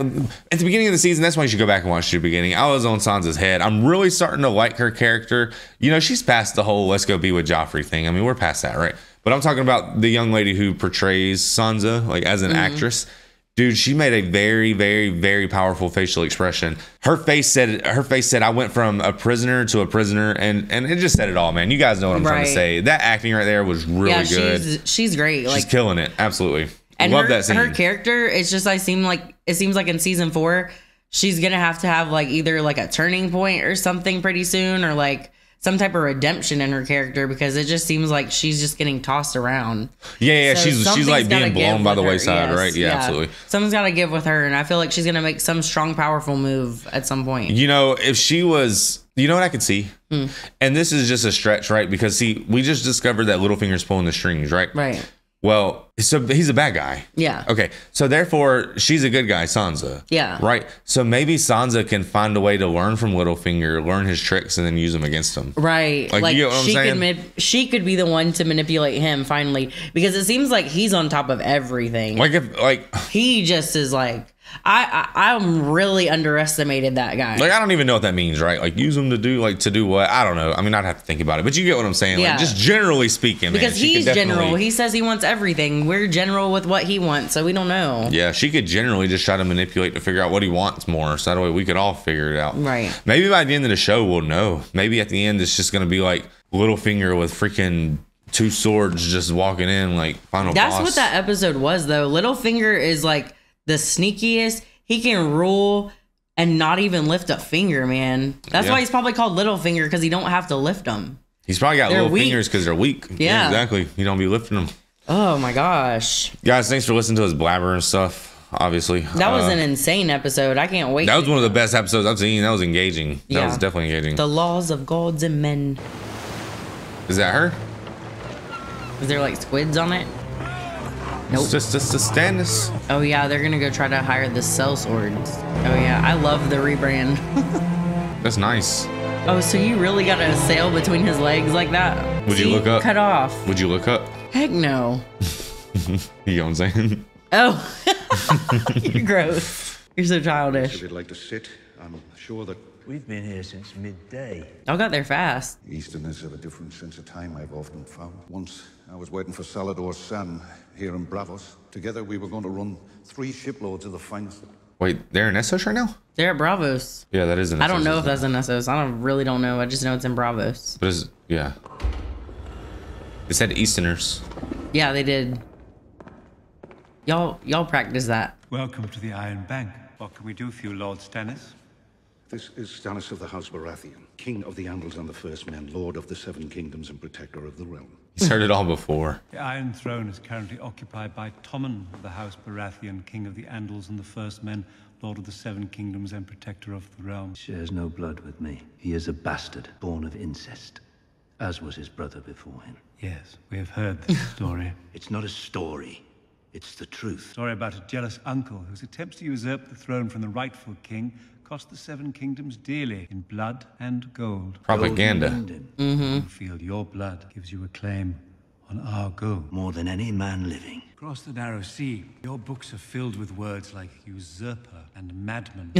at the beginning of the season. That's why you should go back and watch the beginning. I was on Sansa's head. I'm really starting to like her character. You know, she's past the whole "let's go be with Joffrey" thing. I mean, we're past that, right? But I'm talking about the young lady who portrays Sansa, like as an Mhm. actress. Dude, she made a very, very, very powerful facial expression. Her face said, "Her face said, I went from a prisoner to a prisoner," and and it just said it all, man. You guys know what I'm trying to say. That acting right there was really yeah, good. she's she's great. She's Like killing it. Absolutely. And Love her, that scene. her character it's just i seem like it seems like in season four she's gonna have to have like either like a turning point or something pretty soon or like some type of redemption in her character because it just seems like she's just getting tossed around yeah, yeah. So she's she's like being blown by the her. wayside, Yes, right? Yeah, absolutely. something's got to give with her and i feel like she's gonna make some strong powerful move at some point You know, if she was, you know what I could see, Hmm. and this is just a stretch, right? Because see, we just discovered that Littlefinger's pulling the strings, right? right Well, so he's a bad guy. yeah Okay, so therefore she's a good guy, Sansa. Yeah. Right. So maybe Sansa can find a way to learn from Littlefinger, learn his tricks, and then use them against him. Right. Like, Like, you I'm she could she could be the one to manipulate him finally because it seems like he's on top of everything. Like if like he just is like I, I I'm really underestimated that guy. like I don't even know what that means, right? Like use them to do like to do what? I don't know. I mean, I'd have to think about it, but you get what I'm saying. Yeah. Like just generally speaking, because man, he's general. He says he wants everything. We're general with what he wants, so we don't know. Yeah, she could generally just try to manipulate to figure out what he wants more, so that way we could all figure it out. Right. Maybe by the end of the show we'll know. Maybe at the end it's just gonna be like Littlefinger with freaking two swords just walking in like final That's boss. what that episode was though. Littlefinger is like the sneakiest. He can rule and not even lift a finger, man. That's Yeah. why he's probably called Littlefinger because he don't have to lift them. He's probably got They're little weak. fingers because they're weak. Yeah. exactly. You don't be lifting them. Oh my gosh. Guys, thanks for listening to us blabber and stuff. Obviously, That was Uh, an insane episode. I can't wait. that was one of the best episodes I've seen. That was engaging. That Yeah. was definitely engaging. the laws of gods and men. Is that her? Is there like squids on it? Nope. It's just just a Stannis. Oh yeah, they're gonna go try to hire the sellswords. Oh yeah, I love the rebrand. That's nice. oh, so you really got a sail between his legs like that? Would you look up? Cut off. Would you look up? Heck no. you know what I'm saying? Oh, you're gross. You're so childish. If you'd like to sit, I'm sure that We've been here since midday. Y'all got there fast. Easterners have a different sense of time, I've often found. Once I was waiting for Salladhor Saan here in Braavos. Together we were going to run three shiploads of the finest. Wait, they're in Essos right now? They're at Braavos. Yeah, that is in Essos. I don't know if that's in Essos. I don't really don't know. I just know it's in Braavos. But is yeah. It said Easterners. Yeah, they did. Y'all, y'all practice that. Welcome to the Iron Bank. What can we do for you, Lord Stannis? This is Stannis of the House Baratheon, King of the Andals and the First Men, Lord of the Seven Kingdoms and Protector of the Realm. He's heard it all before. The Iron Throne is currently occupied by Tommen of the House Baratheon, King of the Andals and the First Men, Lord of the Seven Kingdoms and Protector of the Realm. Shares no blood with me. He is a bastard, born of incest, as was his brother before him. Yes, we have heard this story. It's not a story. It's the truth. Story about a jealous uncle whose attempts to usurp the throne from the rightful king cost the Seven Kingdoms dearly in blood and gold. Propaganda. Mm-hmm. You feel your blood gives you a claim on our gold. More than any man living. Across the narrow sea, your books are filled with words like usurper and madman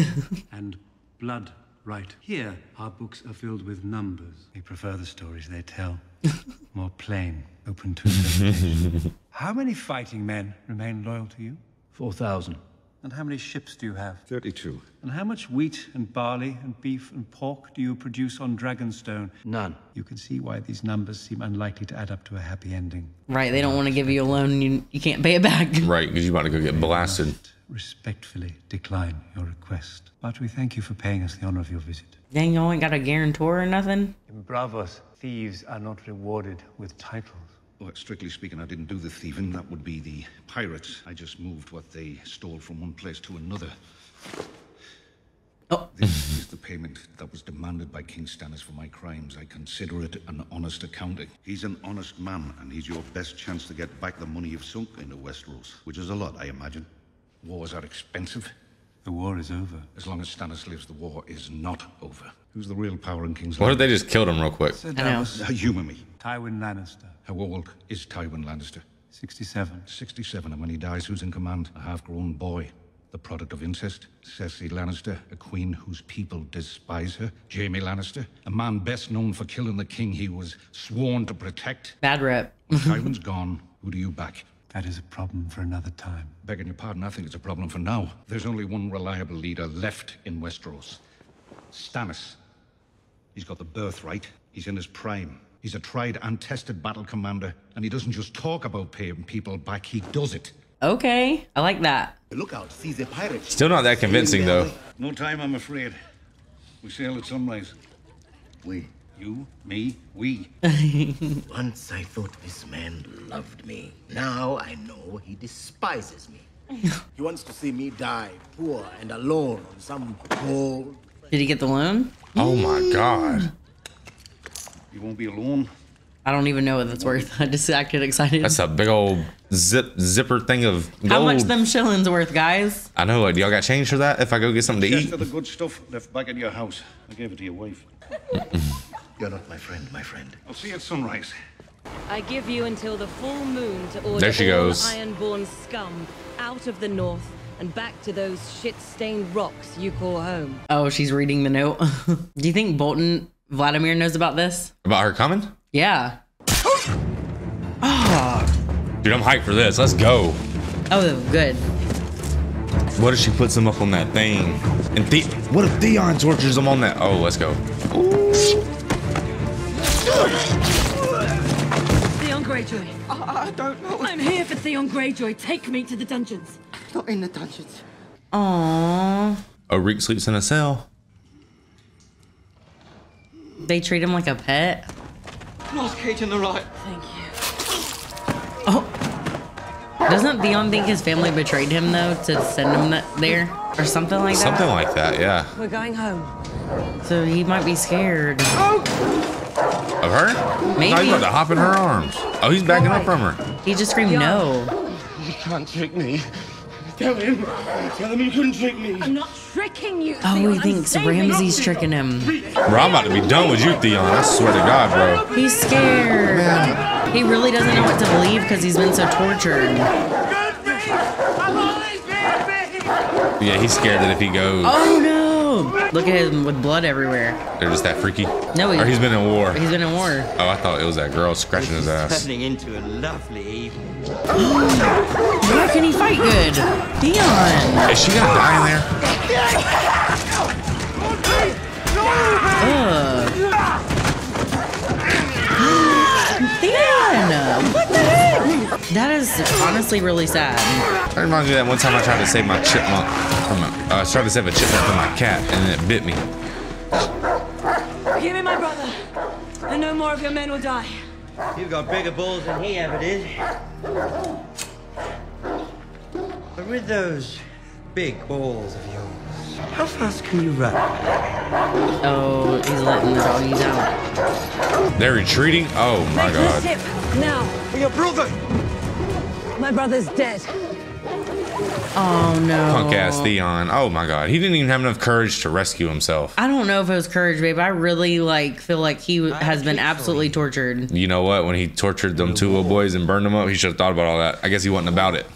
and blood right. Here, our books are filled with numbers. We prefer the stories they tell. More plain, open to interpretation. How many fighting men remain loyal to you? 4,000. And how many ships do you have? 32. And how much wheat and barley and beef and pork do you produce on Dragonstone? None. You can see why these numbers seem unlikely to add up to a happy ending. Right, they don't want to give you a loan and you, you can't pay it back. Right, because you about to go get blasted. Respectfully decline your request. But we thank you for paying us the honor of your visit. Dang, y'all ain't got a guarantor or nothing? In Braavos, thieves are not rewarded with titles. Well, strictly speaking, I didn't do the thieving. That would be the pirates. I just moved what they stole from one place to another. Oh. This is the payment that was demanded by King Stannis for my crimes. I consider it an honest accounting. He's an honest man, and he's your best chance to get back the money you've sunk into Westeros, which is a lot, I imagine. Wars are expensive. The war is over. As long as Stannis lives, the war is not over. Who's the real power in King's What if Landing? they just killed him real quick? Sir I know. Uh, Humor me. Tywin Lannister, How old is Tywin Lannister? 67. 67, and when he dies, who's in command? A half-grown boy. The product of incest? Cersei Lannister, a queen whose people despise her? Jaime Lannister, a man best known for killing the king he was sworn to protect? Bad rep. Tywin's gone, who do you back? That is a problem for another time. Begging your pardon, I think it's a problem for now. There's only one reliable leader left in Westeros. Stannis. He's got the birthright. He's in his prime. He's a tried and tested battle commander, and he doesn't just talk about paying people back, he does it. Okay, I like that. Look out, see the pirates. Still not that convincing though. No time, I'm afraid. We sail at sunrise. We. You, me, we. Once I thought this man loved me. Now I know he despises me. he wants to see me die, poor and alone on some cold. Did he get the loan? Oh my god. You won't be alone. I don't even know what that's worth. I just acted excited. That's a big old zip zipper thing of gold. How much them shillings worth, guys? I know. Like, y'all got change for that? If I go get something to eat? of the good stuff left back at your house. I gave it to your wife. You're not my friend, my friend. I'll see you at sunrise. I give you until the full moon to order There she all goes. ironborn scum out of the north and back to those shit-stained rocks you call home. Oh, she's reading the note. Do you think Bolton Vladimir knows about this? About her coming? Yeah. oh. Dude, I'm hyped for this. Let's go. Oh, good. What if she puts him up on that thing? And the- what if Theon tortures him on that? Oh, let's go. Theon Greyjoy. I, I don't know. I'm here for Theon Greyjoy. Take me to the dungeons. Not in the dungeons. Aww. Oh, Reek sleeps in a cell. They treat him like a pet. Lost Kate in the right. Thank you. Oh. Doesn't Theon think his family betrayed him though to send him that there or something like that? Something like that, yeah. We're going home. So he might be scared. Oh. Of her? Maybe. No, he's about to hop in her arms. Oh, he's backing up from her. He just screamed no. You can't trick me. Tell him. Tell him you couldn't trick me. I'm not tricking you. Oh, Theon. he thinks saving Ramsay's tricking him. Bro, I'm about to be done with you, Theon. I swear to God, bro. He's scared. He really doesn't know what to believe because he's been so tortured. Yeah, he's scared that if he goes, Oh no! Look at him with blood everywhere. they're just that freaky. No, he- or he's been in war. He's been in war. Oh, I thought it was that girl scratching his ass. Turning into a lovely evening. How can he fight good? Theon! Is she gonna die in there? Ugh. Theon! What the heck? That is honestly really sad. That reminds me of that one time I tried to save my chipmunk from a, uh, I tried to save a chipmunk from my cat and it bit me. Give me my brother, and no more of your men will die. You've got bigger balls than he ever did. But with those big balls of yours, how fast can you run? Oh, he's letting the doggies out. They're retreating? Oh my Make god. tip now. Your brother! My brother's dead. Oh no. Punk ass Theon. Oh my god. He didn't even have enough courage to rescue himself. I don't know if it was courage, babe. I really like feel like he has been absolutely tortured. You know what? When he tortured them two little boys and burned them up, he should have thought about all that. I guess he wasn't about it.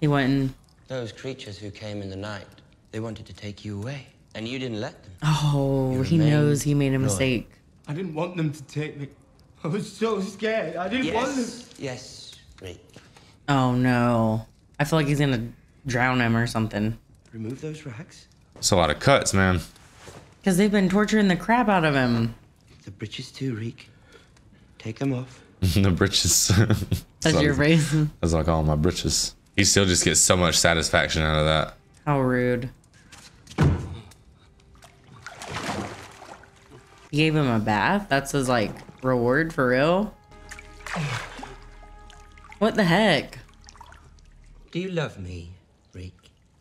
He wasn't. Those creatures who came in the night, they wanted to take you away, and you didn't let them. oh, You he knows he made a loyal. mistake. I didn't want them to take me. I was so scared. I didn't want them. Yes, yes, great. Oh no. I feel like he's gonna drown him or something. Remove those rags. It's a lot of cuts, man. Because they've been torturing the crap out of him. The breeches too, Reek. Take them off. the britches. That's your face. That's what I call 'em, my britches. He still just gets so much satisfaction out of that. How rude. Gave him a bath? That's his like reward for real? What the heck? Do you love me, Reek?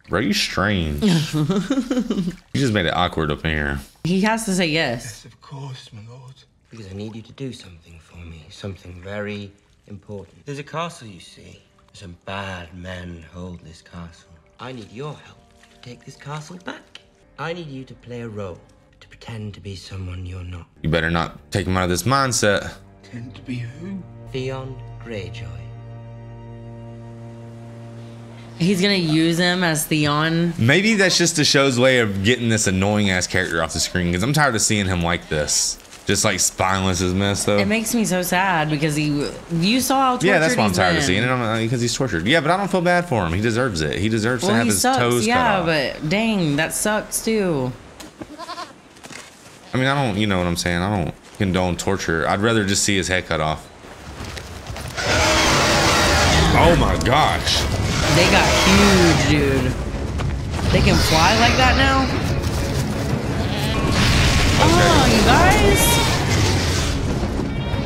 Bro, you strange. you just made it awkward up in here. He has to say yes. Yes, of course, my lord. Because I need you to do something for me. Something very important. There's a castle, you see. Some bad men hold this castle. I need your help to take this castle back. I need you to play a role, to pretend to be someone you're not. You better not take him out of this mindset. Tend to be who? Theon Greyjoy. He's gonna use him as Theon. Maybe that's just the show's way of getting this annoying ass character off the screen because I'm tired of seeing him like this. Just like spineless as mess though. It makes me so sad because he, you saw how tortured Yeah, that's why I'm tired been. of seeing it because uh, he's tortured. Yeah, but I don't feel bad for him. He deserves it. He deserves to have his sucks. toes cut off. yeah, off. but dang, that sucks too. I mean, I don't, you know what I'm saying? I don't condone torture. I'd rather just see his head cut off. Oh my gosh. They got huge, dude. They can fly like that now? Oh, you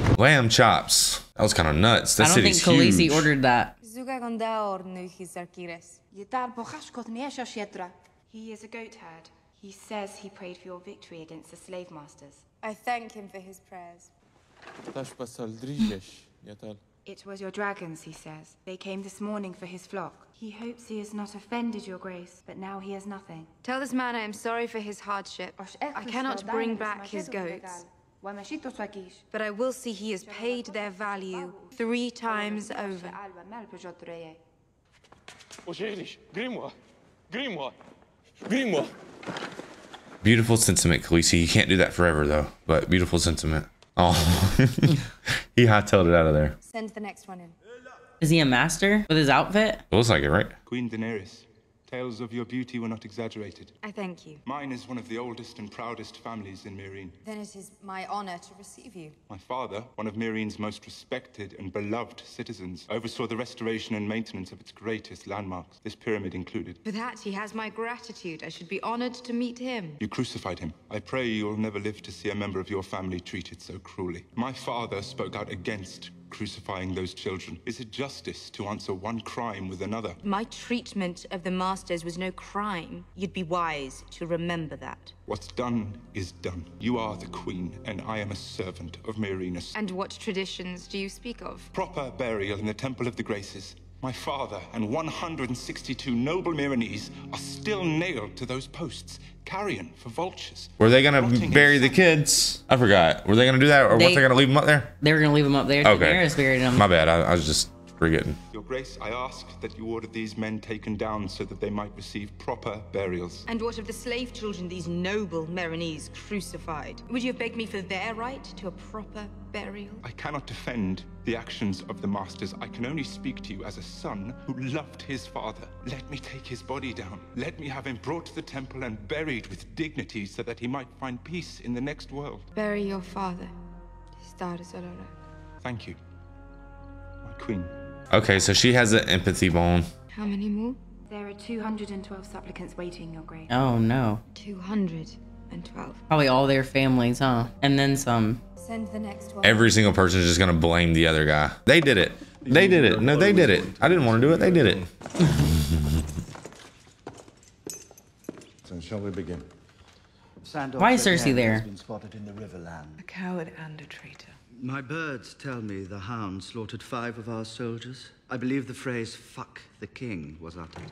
guys? Lamb chops. That was kind of nuts. That I don't think city's Khaleesi huge. ordered that. He is a goat herd. He says he prayed for your victory against the slave masters. I thank him for his prayers. It was your dragons, he says. They came this morning for his flock. He hopes he has not offended your grace, but now he has nothing. Tell this man I am sorry for his hardship. I cannot bring back his goats. But I will see he has paid their value three times over. Grimoire. Grimoire. Grimoire. Beautiful sentiment, Khaleesi. You can't do that forever though. But beautiful sentiment. Oh, he hightailed it out of there. Send the next one in. Is he a master with his outfit? It looks like it, right? Queen Daenerys, Tales of your beauty were not exaggerated. I thank you. Mine is one of the oldest and proudest families in Meereen. Then it is my honor to receive you. My father, one of Meereen's most respected and beloved citizens, oversaw the restoration and maintenance of its greatest landmarks, this pyramid included. For that, he has my gratitude. I should be honored to meet him. You crucified him. I pray you'll never live to see a member of your family treated so cruelly. My father spoke out against crucifying those children. Is it justice to answer one crime with another? My treatment of the masters was no crime. You'd be wise to remember that. What's done is done. You are the queen, and I am a servant of Merinus. And what traditions do you speak of? Proper burial in the Temple of the Graces. My father and 162 noble Meereenese are still nailed to those posts, carrion for vultures. Were they gonna bury the kids? I forgot. Were they gonna do that, or They- what? They gonna leave them up there? They were gonna leave them up there. Okay. Daenerys buried him. My bad. I, I was just forgetting. Your Grace, I ask that you order these men taken down so that they might receive proper burials. And what of the slave children these noble Meereenese crucified? Would you have begged me for their right to a proper burial? I cannot defend the actions of the masters. I can only speak to you as a son who loved his father. Let me take his body down. Let me have him brought to the temple and buried with dignity so that he might find peace in the next world. Bury your father. Star Sorora. Thank you, my queen. Okay, so she has an empathy bone. How many more? There are 212 supplicants waiting, Your Grace. Oh no. 212. Probably all their families, huh? And then some. Send the next one. Every single person is just gonna blame the other guy. They did it. They did it. No, they did it. I didn't want to do it. They did it. So shall we begin? Sandor Why is Cersei there? Been spotted in the Riverland. A coward and a traitor. My birds tell me the hound slaughtered five of our soldiers. I believe the phrase fuck the king was uttered.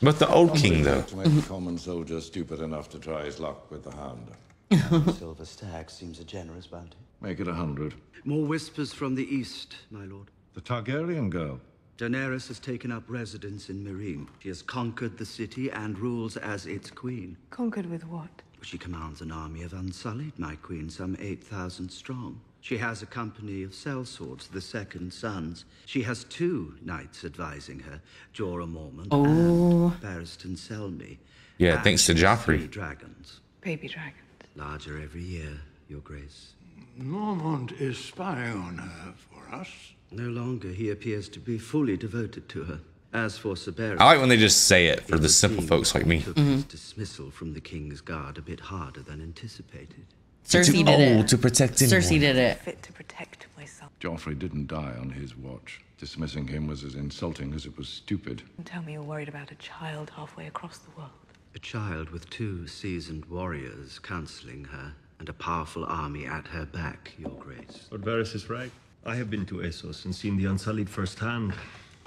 But the old king, though. To make a common soldier stupid enough to try his luck with the hound. Silver Stag seems a generous bounty. Make it a hundred. More whispers from the east, my lord. The Targaryen girl. Daenerys has taken up residence in Meereen. She has conquered the city and rules as its queen. Conquered with what? She commands an army of Unsullied, my queen, some 8,000 strong. She has a company of sellswords, the Second Sons. She has two knights advising her, Jorah Mormont Oh. and Barristan Selmy. Yeah, And thanks to she Three Joffrey. dragons. Baby dragons. Larger every year, your grace. Mormont is spying on her for us. No longer he appears to be fully devoted to her. As for Severus, I like when they just say it for the simple folks like me. took mm-hmm. his dismissal from the king's guard a bit harder than anticipated. Cersei too did it. to protect Cersei anyone. did it. Fit to protect myself. Joffrey didn't die on his watch. Dismissing him was as insulting as it was stupid. And tell me you're worried about a child halfway across the world. A child with two seasoned warriors counseling her and a powerful army at her back, your grace. Lord Varys is right. I have been to Essos and seen the Unsullied firsthand.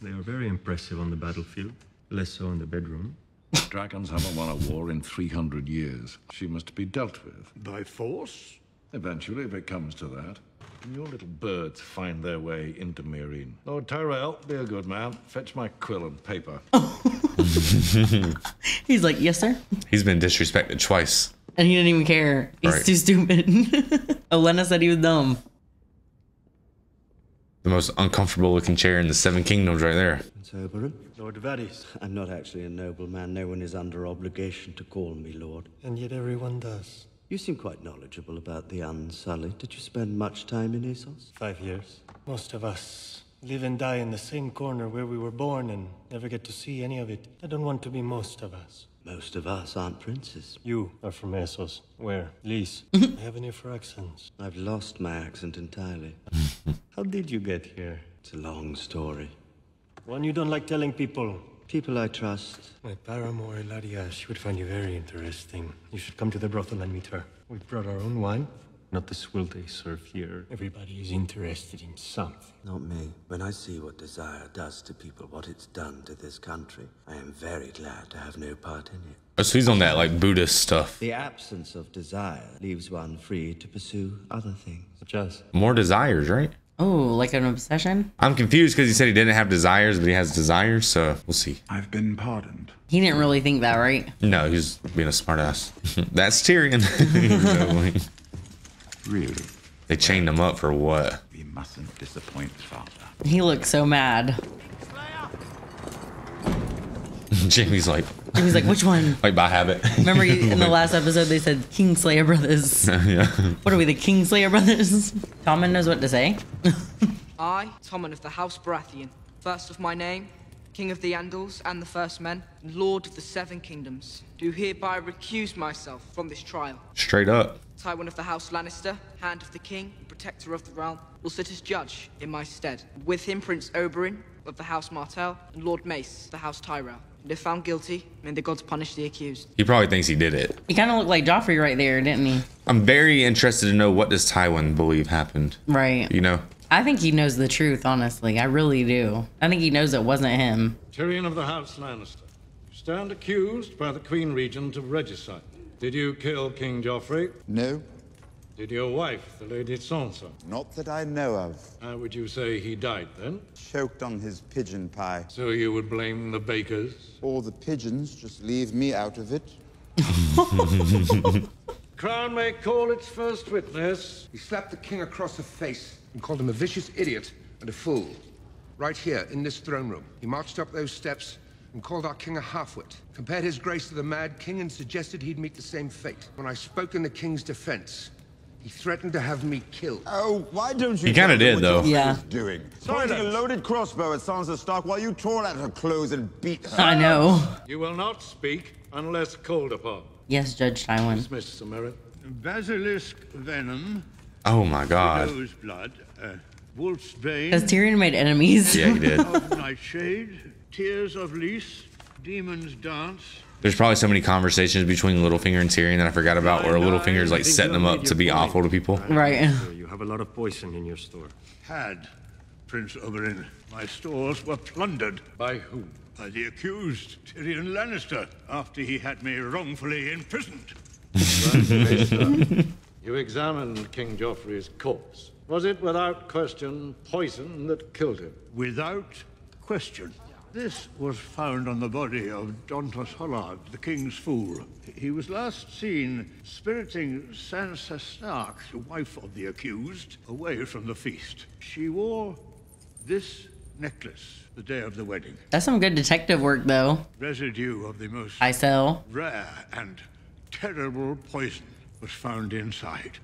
They are very impressive on the battlefield, less so in the bedroom. Dragons haven't won a war in 300 years. She must be dealt with. By force? Eventually, if it comes to that. And your little birds find their way into Meereen. Lord oh, Tyrell, be a good man. Fetch my quill and paper. He's like, yes, sir. He's been disrespected twice. And he didn't even care. He's Right. too stupid. Elena said he was dumb. The most uncomfortable looking chair in the Seven Kingdoms, right there. Prince Oberyn? Lord Varys. I'm not actually a nobleman. No one is under obligation to call me lord. And yet everyone does. You seem quite knowledgeable about the Unsullied. Did you spend much time in Essos? Five years. Most of us live and die in the same corner where we were born and never get to see any of it. I don't want to be most of us. Most of us aren't princes. You are from Essos. Where? Lys. I have an ear for accents. I've lost my accent entirely. How did you get here? It's a long story. One you don't like telling people. People I trust. My paramour, Ellaria, she would find you very interesting. You should come to the brothel and meet her. We've brought our own wine, not this swill they serve here. Everybody is interested in something. Not me. When I see what desire does to people, what it's done to this country, I am very glad to have no part in it. Oh, so he's on that like Buddhist stuff. The absence of desire leaves one free to pursue other things. Such as? More desires, right? Oh, like an obsession? I'm confused because he said he didn't have desires, but he has desires, so we'll see. I've been pardoned. He didn't really think that, right? No, he's being a smartass. That's Tyrion. Exactly. Really? they chained him up for what? We mustn't disappoint father. He looks so mad. Jaime's like, Jaime's like, which one? like by habit. Remember you, in the last episode they said Kingslayer brothers. yeah. What are we, the Kingslayer brothers? Tommen knows what to say. I, Tommen of the House Baratheon, first of my name, King of the Andals and the First Men, and Lord of the Seven Kingdoms, do hereby recuse myself from this trial. Straight up. Tywin of the House Lannister, Hand of the King, and Protector of the Realm, will sit as judge in my stead. With him, Prince Oberyn of the House Martell, and Lord Mace of the House Tyrell. And if found guilty, may the gods punish the accused. He probably thinks he did it. He kind of looked like Joffrey right there, didn't he? I'm very interested to know what does Tywin believe happened. Right. You know? I think he knows the truth, honestly. I really do. I think he knows it wasn't him. Tyrion of the House Lannister. You stand accused by the Queen Regent of regicide. Did you kill King Joffrey? No. Did your wife, the Lady Sansa? Not that I know of. How would you say he died then? Choked on his pigeon pie. So you would blame the bakers? Or the pigeons, just leave me out of it. Crown may call its first witness. He slapped the king across the face and called him a vicious idiot and a fool. Right here, in this throne room. He marched up those steps and called our king a halfwit. Compared his grace to the mad king and suggested he'd meet the same fate. When I spoke in the king's defense, he threatened to have me killed. Oh, why don't you He kinda did, though. Joffrey Yeah. was doing? Pointing a loaded crossbow at Sansa Stark while you tore at her clothes and beat her. I know. You will not speak unless called upon. Yes, Judge Tywin. Dismissed, Sir Meryn. Basilisk venom, Oh my god. widow's blood, uh, wolf's bane. Because Tyrion made enemies. Yeah, he did. of nightshade, tears of Lys, demon's dance. There's probably so many conversations between Littlefinger and Tyrion that I forgot about where Littlefinger is like setting them up to be awful to people. Right. You have a lot of poison in your store. Had, Prince Oberyn. My stores were plundered. By whom? By the accused, Tyrion Lannister, after he had me wrongfully imprisoned. You examined King Joffrey's corpse. Was it without question poison that killed him? Without question. This was found on the body of Dontos Hollard, the king's fool. He was last seen spiriting Sansa Stark, the wife of the accused, away from the feast. She wore this necklace the day of the wedding. That's some good detective work, though. Residue of the most I sell. rare and terrible poison was found inside.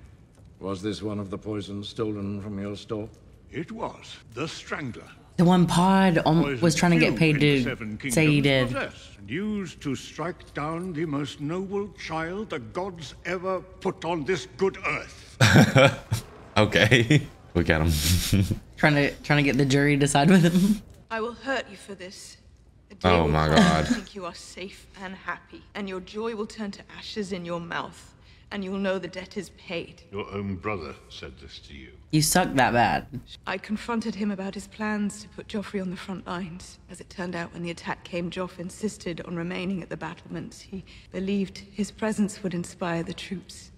Was this one of the poisons stolen from your store? It was the Strangler. The one Pod was trying to get paid to say he did. And used to strike down the most noble child the gods ever put on this good earth. okay. Look at him. Trying to trying to get the jury to decide with him. I will hurt you for this. Oh my God. when you think you are safe and happy, and your joy will turn to ashes in your mouth, and you'll know the debt is paid. Your own brother said this to you. You suck that bad. I confronted him about his plans to put Joffrey on the front lines. As it turned out, when the attack came, Joff insisted on remaining at the battlements. He believed his presence would inspire the troops.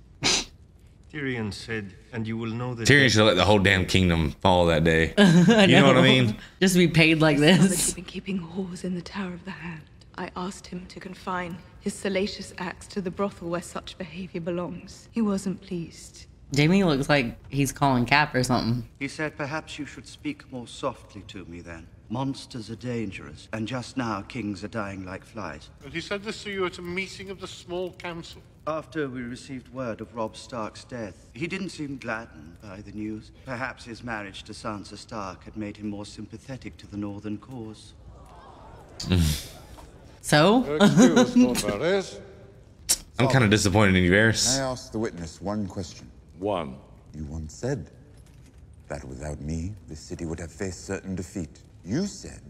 Tyrion said, and you will know that. Tyrion should let the whole damn kingdom fall that day. You know what I mean? Just to be paid like He saw that this. he'd been keeping whores in the Tower of the Hand. I asked him to confine his salacious acts to the brothel where such behavior belongs. He wasn't pleased. Jaime looks like he's calling Cap or something. He said, Perhaps you should speak more softly to me then. Monsters are dangerous, and just now kings are dying like flies. And he said this to you at a meeting of the small council. After we received word of Robb Stark's death, he didn't seem gladdened by the news. Perhaps his marriage to Sansa Stark had made him more sympathetic to the Northern cause. So? Excuse, Lord Varys. I'm kind of disappointed in you, May I Varys. ask the witness one question? One. You once said that without me, the city would have faced certain defeat. You said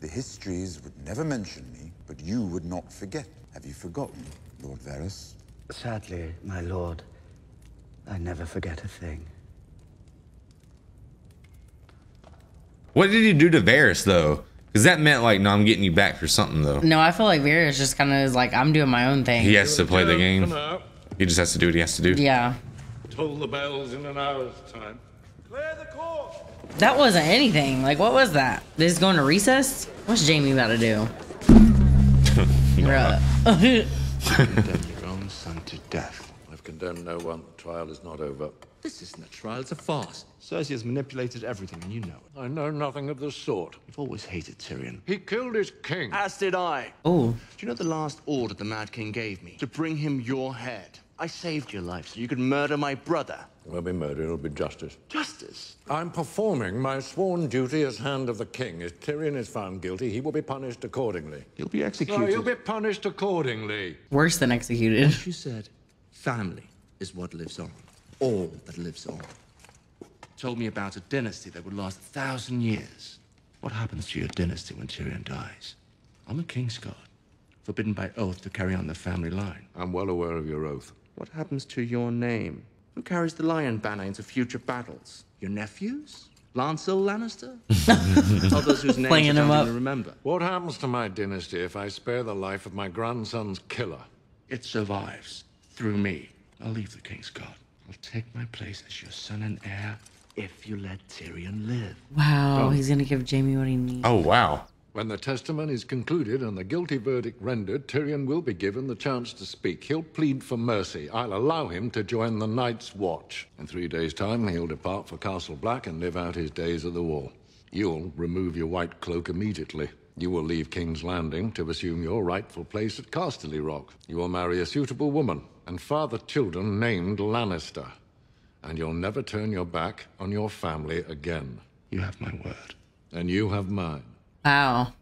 the histories would never mention me, but you would not forget. Have you forgotten, Lord Varys? Sadly, my lord, I never forget a thing. What did he do to Varys though? Because that meant like, no, I'm getting you back for something though. No, I feel like Varys just kind of like, I'm doing my own thing. He has to play the game. He just has to do what he has to do. Yeah. toll the bells in an hour's time. Clear the court. That wasn't anything. Like, what was that? This is going to recess? What's Jaime about to do? Bruh. Condemn your own son to death. I've condemned no one. The trial is not over. This isn't a trial, it's a farce. Cersei has manipulated everything, and you know it. I know nothing of the sort. You've always hated Tyrion. He killed his king. As did I. Oh. Do you know the last order the Mad King gave me? To bring him your head. I saved your life so you could murder my brother. It will be murder, it'll be justice. Justice? I'm performing my sworn duty as Hand of the King. If Tyrion is found guilty, he will be punished accordingly. He'll be executed. No, he'll be punished accordingly. Worse than executed. As you said, family is what lives on. All that lives on. Told me about a dynasty that would last a thousand years. What happens to your dynasty when Tyrion dies? I'm a Kingsguard, forbidden by oath to carry on the family line. I'm well aware of your oath. What happens to your name? Who carries the lion banner into future battles? Your nephews? Lancel Lannister? Others whose names Playing I don't even remember. What happens to my dynasty if I spare the life of my grandson's killer? It survives. Through me. I'll leave the Kingsguard. I'll take my place as your son and heir if you let Tyrion live. Wow, Oh. he's gonna give Jaime what he needs. Oh wow. When the testimony is concluded and the guilty verdict rendered, Tyrion will be given the chance to speak. He'll plead for mercy. I'll allow him to join the Night's Watch. In three days' time, he'll depart for Castle Black and live out his days at the wall. You'll remove your white cloak immediately. You will leave King's Landing to assume your rightful place at Casterly Rock. You will marry a suitable woman and father children named Lannister. And you'll never turn your back on your family again. You have my word. And you have mine. Wow.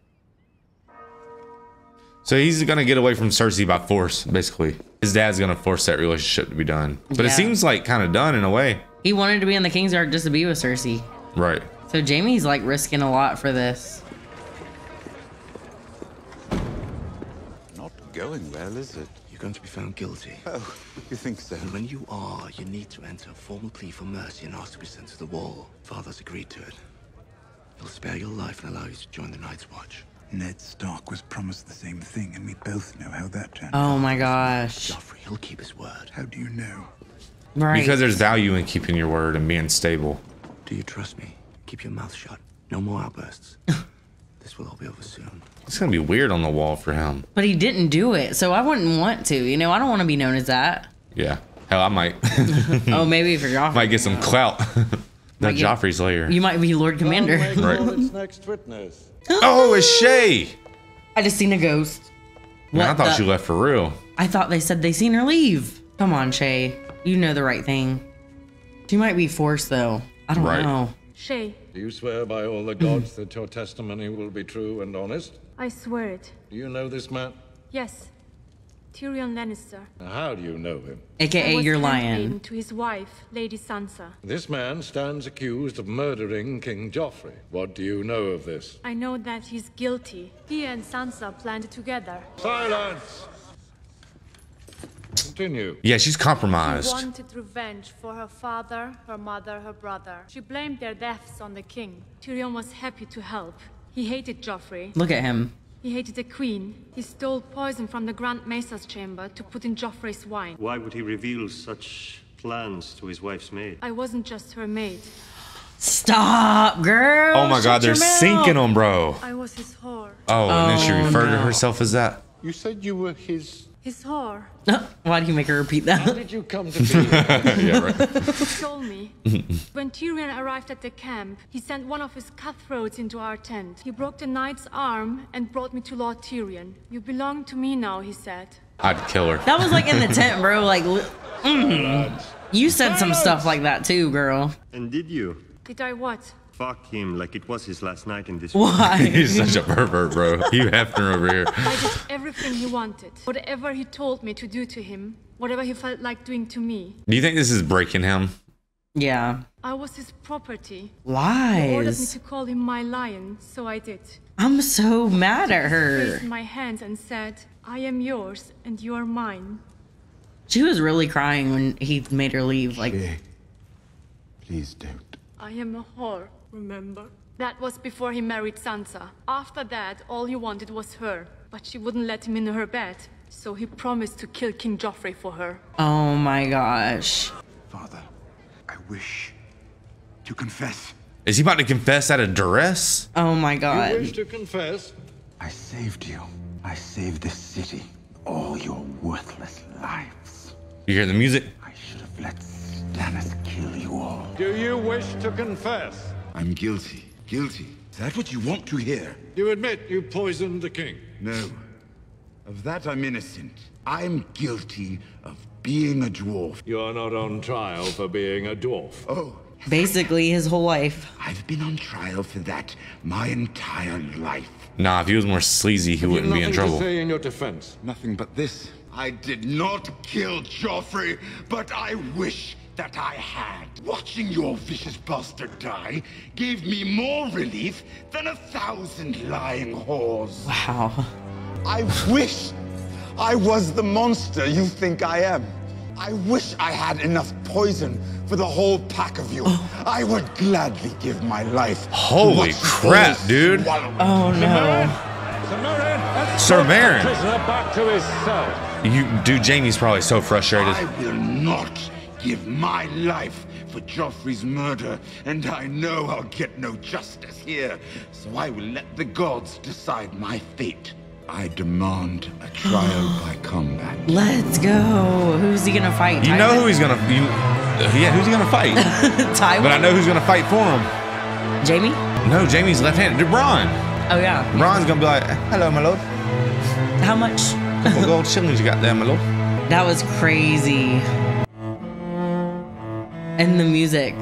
So he's gonna get away from Cersei by force, basically. His dad's gonna force that relationship to be done. But it seems like kind of done in a way. He wanted to be in the King's Kingsguard just to be with Cersei. Right. So Jaime's like risking a lot for this. Not going well, is it? You're going to be found guilty. Oh, you think so? And when you are, you need to enter a formal plea for mercy and ask to be sent to the wall. Father's agreed to it. He'll spare your life and allow you to join the Night's Watch. Ned Stark was promised the same thing, and we both know how that turned oh out. Oh my gosh. Joffrey, he'll keep his word. How do you know? Right. Because there's value in keeping your word and being stable. Do you trust me? Keep your mouth shut. No more outbursts. this will all be over soon. It's gonna be weird on the wall for him. But he didn't do it, so I wouldn't want to. You know, I don't want to be known as that. Yeah. Hell, I might. Oh, maybe if you're Joffrey. might get some clout. no, Might get- Joffrey's layer. You might be Lord Commander. Right. its next witness. Oh, it's Shae. I just seen a ghost. Man, I thought the- she left for real. I thought they said they seen her leave. Come on, Shae. You know the right thing. She might be forced though. I don't Right. know. Shae, Do you swear by all the gods that your testimony will be true and honest? I swear it. Do you know this man? Yes. Tyrion Lannister. How do you know him? AKA I was your lion. to his wife, Lady Sansa. This man stands accused of murdering King Joffrey. What do you know of this? I know that he's guilty. He and Sansa planned together. Silence! Continue. Yeah, she's compromised. She wanted revenge for her father, her mother, her brother. She blamed their deaths on the king. Tyrion was happy to help. He hated Joffrey. Look at him. He hated the queen. He stole poison from the Grand Maester's chamber to put in Joffrey's wine. Why would he reveal such plans to his wife's maid? I wasn't just her maid. Stop, girl. Oh my god, they're sinking them, bro. I was his whore. Oh, and then she Oh, referred to herself as that. You said you were his. His whore. Why do you make her repeat that? How did you come to be? yeah, right. He stole me. When Tyrion arrived at the camp, he sent one of his cutthroats into our tent. He broke the knight's arm and brought me to Lord Tyrion. You belong to me now, he said. I'd kill her. That was like in the tent, bro. Like, mm. you said some stuff like that too, girl. And did you? Did I what? Fuck him like it was his last night in this Why? He's such a pervert, bro. You Hefner over here. I did everything he wanted. Whatever he told me to do to him, whatever he felt like doing to me. Do you think this is breaking him? Yeah. I was his property. Lies. He ordered me Lies. to call him my lion, so I did. I'm so mad at He her. raised my hands and said, I am yours and you are mine. She was really crying when he made her leave. Like, Please don't. I am a whore, remember? That was before he married Sansa. After that, all he wanted was her. But she wouldn't let him in her bed. So he promised to kill King Joffrey for her. oh my gosh. Father, I wish to confess. Is he about to confess out of duress? Oh my god. You wish to confess? I saved you. I saved this city. All your worthless lives. You hear the music? I should have let Stannis kill you all. Do you wish to confess? I'm guilty. Guilty. Is that what you want to hear? You admit you poisoned the king? No. Of that I'm innocent. I'm guilty of being a dwarf. You're not on trial for being a dwarf. Oh, Basically, his whole life. I've been on trial for that my entire life. Nah, if he was more sleazy, he wouldn't be in trouble. Nothing to say in your defense. Nothing but this. I did not kill Joffrey, but I wish that I had. Watching your vicious bastard die gave me more relief than a thousand lying whores. Wow. I wish I was the monster you think I am. I wish I had enough poison for the whole pack of you. Oh. I would gladly give my life. to Holy watch you crap, dude. swallow. Oh no. Sir Meryn. Prisoner back to his cell. You, dude, Jaime's probably so frustrated. I will not give my life for Joffrey's murder, and I know I'll get no justice here, so I will let the gods decide my fate. I demand a trial by combat. Let's go. Who's he gonna fight? You know who he's gonna, you, uh, yeah, who's he gonna fight? Tywin? But I know who's gonna fight for him. Jaime? No, Jaime's left-handed. Bronn. Oh yeah. Bronn's gonna be like, "Hello, my lord. How much? Couple gold shillings you got there, my lord." That was crazy. And the music.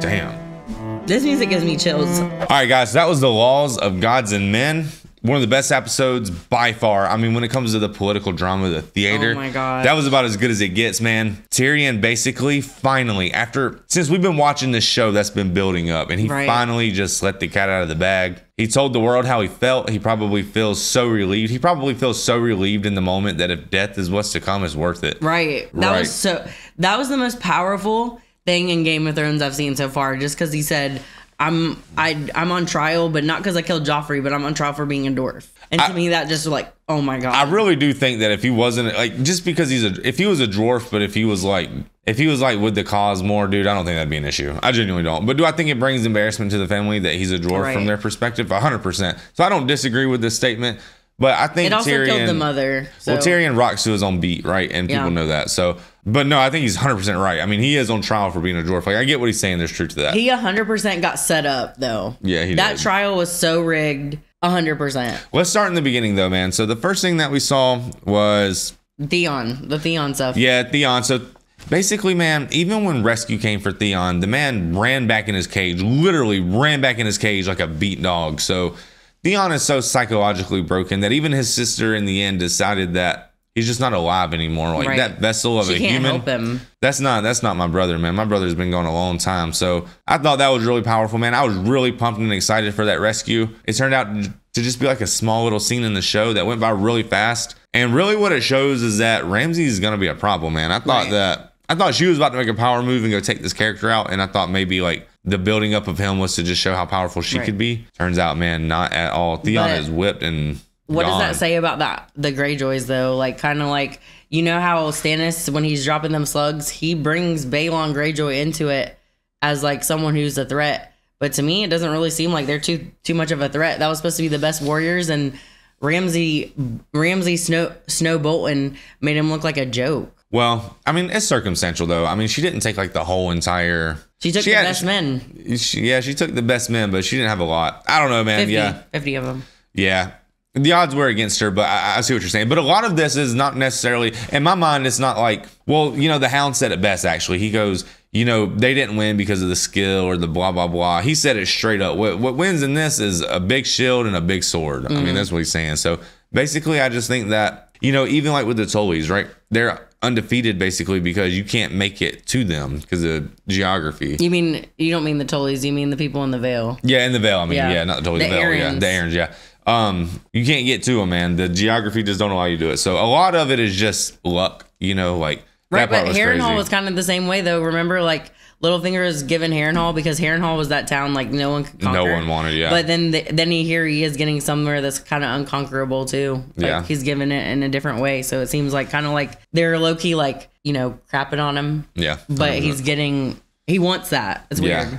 Damn. This music gives me chills. All right, guys, that was the laws of gods and men. One of the best episodes by far. I mean, when it comes to the political drama, the theater, Oh my God. that was about as good as it gets, man. Tyrion basically, finally, after since we've been watching this show that's been building up, and he Right. finally just let the cat out of the bag. He told the world how he felt. He probably feels so relieved. He probably feels so relieved in the moment that if death is what's to come, it's worth it. Right. That Right. was so that was the most powerful thing in Game of Thrones I've seen so far. Just because he said, I'm I I'm on trial, but not because I killed Joffrey, but I'm on trial for being a dwarf. And to me that just like, oh my god. I really do think that if he wasn't like just because he's a if he was a dwarf, but if he was like if he was like with the cause more, dude, I don't think that'd be an issue. I genuinely don't. But do I think it brings embarrassment to the family that he's a dwarf Right. from their perspective? hundred percent. So I don't disagree with this statement. But I think It also Tyrion killed the mother, Well, so- Tyrion rocks to his own beat, right? And people Yeah. know that. So, but no, I think he's hundred percent right. I mean, he is on trial for being a dwarf. Like, I get what he's saying. There's truth to that. He 100% got set up though. Yeah, he that did. trial was so rigged. 100%. Let's start in the beginning, though, man. So the first thing that we saw was Theon, the Theon stuff. Yeah, Theon. So basically, man, even when rescue came for Theon, the man ran back in his cage, literally ran back in his cage like a beat dog. So Theon is so psychologically broken that even his sister in the end decided that he's just not alive anymore. Like Right. that vessel of She a can't human. That's not that's not my brother, man. My brother's been gone a long time. So I thought that was really powerful, man. I was really pumped and excited for that rescue. It turned out to just be like a small little scene in the show that went by really fast. And really what it shows is that Ramsay is gonna be a problem, man. I thought that I thought she was about to make a power move and go take this character out, and I thought maybe like the building up of him was to just show how powerful she Right. could be. Turns out, man, not at all. Theon But- is whipped and What does that say about that the Greyjoys though? Like kind of like you know how Stannis when he's dropping them slugs, he brings Balon Greyjoy into it as like someone who's a threat. But to me, it doesn't really seem like they're too too much of a threat. That was supposed to be the best warriors, and Ramsay Ramsay Snow Snow Bolton made him look like a joke. Well, I mean, it's circumstantial though. I mean, she didn't take like the whole entire. She took the had- best men, She, yeah, she took the best men, but she didn't have a lot. I don't know, man. 50, Yeah, 50 of them. yeah. The odds were against her, but I, I see what you're saying. But a lot of this is not necessarily, in my mind, it's not like, well, you know, the Hound said it best, actually. He goes, you know, they didn't win because of the skill or the blah, blah, blah. He said it straight up. What, what wins in this is a big shield and a big sword. I mean, Mhm. that's what he's saying. So basically, I just think that, you know, even like with the Tullys, right? They're undefeated basically because you can't make it to them because of geography. You mean you don't mean the Tullys? You mean the people in the Vale? Yeah, in the Vale. I mean, Yeah. yeah, not the Tullys The the Vale. Yeah, the Arryn's. Yeah. Um, you can't get to them, man. The geography just don't allow you to do it. So a lot of it is just luck. You know, like Right, but Harrenhal was kind of the same way though. Remember, like Littlefinger was given Harrenhal because Harrenhal was that town like no one could conquer. No one wanted, yeah. But then, the, then he here he is getting somewhere that's kind of unconquerable too. Like, Yeah. he's given it in a different way, so it seems like kind of like they're low key like you know crapping on him, yeah, but he's getting he wants that. It's weird. Yeah.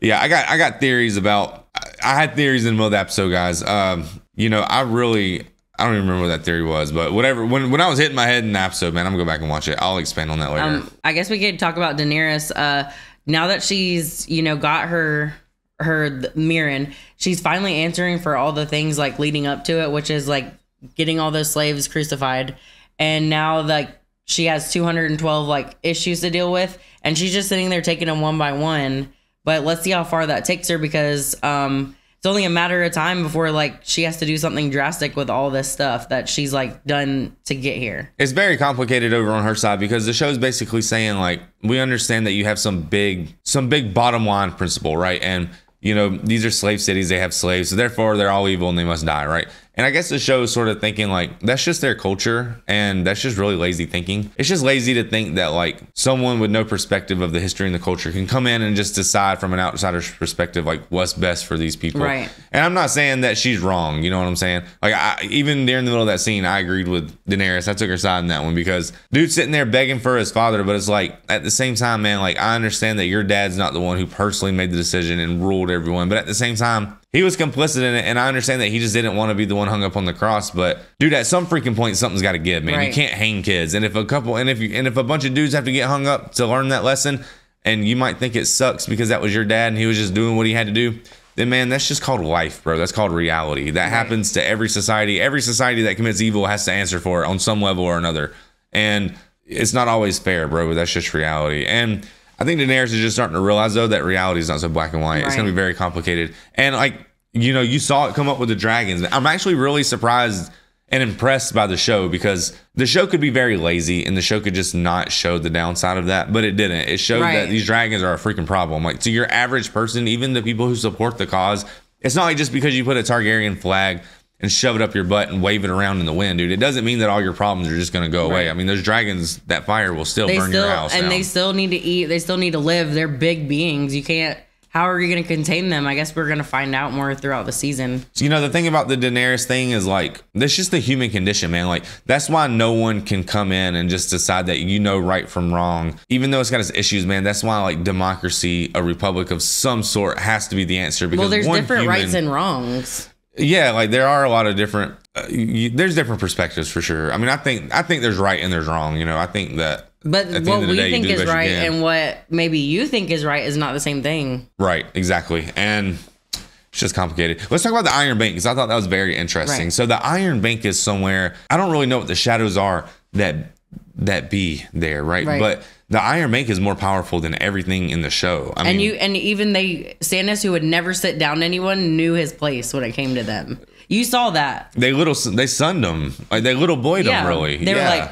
Yeah, I got I got theories about I- had theories in the middle of the episode, guys. Um, you know, I really I don't even remember what that theory was, but whatever. When when I was hitting my head in the episode, man, I'm gonna go back and watch it. I'll expand on that later. Um, I guess we could talk about Daenerys. Uh, now that she's you know got her her Meereen, she's finally answering for all the things like leading up to it, which is like getting all those slaves crucified, and now like she has 212 like issues to deal with, and she's just sitting there taking them one by one. But let's see how far that takes her because um, it's only a matter of time before like she has to do something drastic with all this stuff that she's like done to get here. It's very complicated over on her side because the show's basically saying like we understand that you have some big some big bottom line principle, right? And you know, these are slave cities, they have slaves, so therefore they're all evil and they must die, right? And I guess the show is sort of thinking like that's just their culture and that's just really lazy thinking. It's just lazy to think that like someone with no perspective of the history and the culture can come in and just decide from an outsider's perspective like what's best for these people. Right. And I'm not saying that she's wrong, you know what I'm saying? Like I, even during the middle of that scene, I agreed with Daenerys. I took her side in that one because dude's sitting there begging for his father, but it's like at the same time, man, like I understand that your dad's not the one who personally made the decision and ruled everyone, but at the same time, he was complicit in it, and I understand that he just didn't want to be the one hung up on the cross. But dude, at some freaking point, something's got to give, man. You can't hang kids, and if a couple, and if you, and if a bunch of dudes have to get hung up to learn that lesson, and you might think it sucks because that was your dad and he was just doing what he had to do. Then man, that's just called life, bro. That's called reality. That happens to every society. Every society that commits evil has to answer for it on some level or another. And it's not always fair, bro, but that's just reality. And I think Daenerys is just starting to realize though that reality is not so black and white. It's gonna be very complicated. And like, you know, you saw it come up with the dragons. I'm actually really surprised and impressed by the show because the show could be very lazy and the show could just not show the downside of that, but it didn't. It showed Right. that these dragons are a freaking problem. Like to your average person, even the people who support the cause, it's not like just because you put a Targaryen flag and shove it up your butt and wave it around in the wind, dude. It doesn't mean that all your problems are just going to go away. I mean, those dragons, that fire will still they burn still your house and down. they still need to eat. They still need to live. They're big beings. You can't. How are you going to contain them? I guess we're going to find out more throughout the season. You know, the thing about the Daenerys thing is like, that's just the human condition, man. Like, that's why no one can come in and just decide that you know right from wrong. Even though it's got its issues, man, that's why, like, democracy, a republic of some sort has to be the answer. Because Well, there's one different human- rights and wrongs. Yeah, like, there are a lot of different, uh, you, there's different perspectives for sure. I mean, I think, I think there's right and there's wrong. You know, I think that. But at the what end of the we day, think is right and what maybe you think is right is not the same thing. Right, exactly. And it's just complicated. Let's talk about the Iron Bank because I thought that was very interesting. Right. So the Iron Bank is somewhere. I don't really know what the shadows are that that be there, right? Right. But the Iron Bank is more powerful than everything in the show. I and mean, you and even they Stannis who would never sit down anyone knew his place when it came to them. You saw that. they little they sunned him, like they little boyed Yeah, him. Really, they were Yeah. like-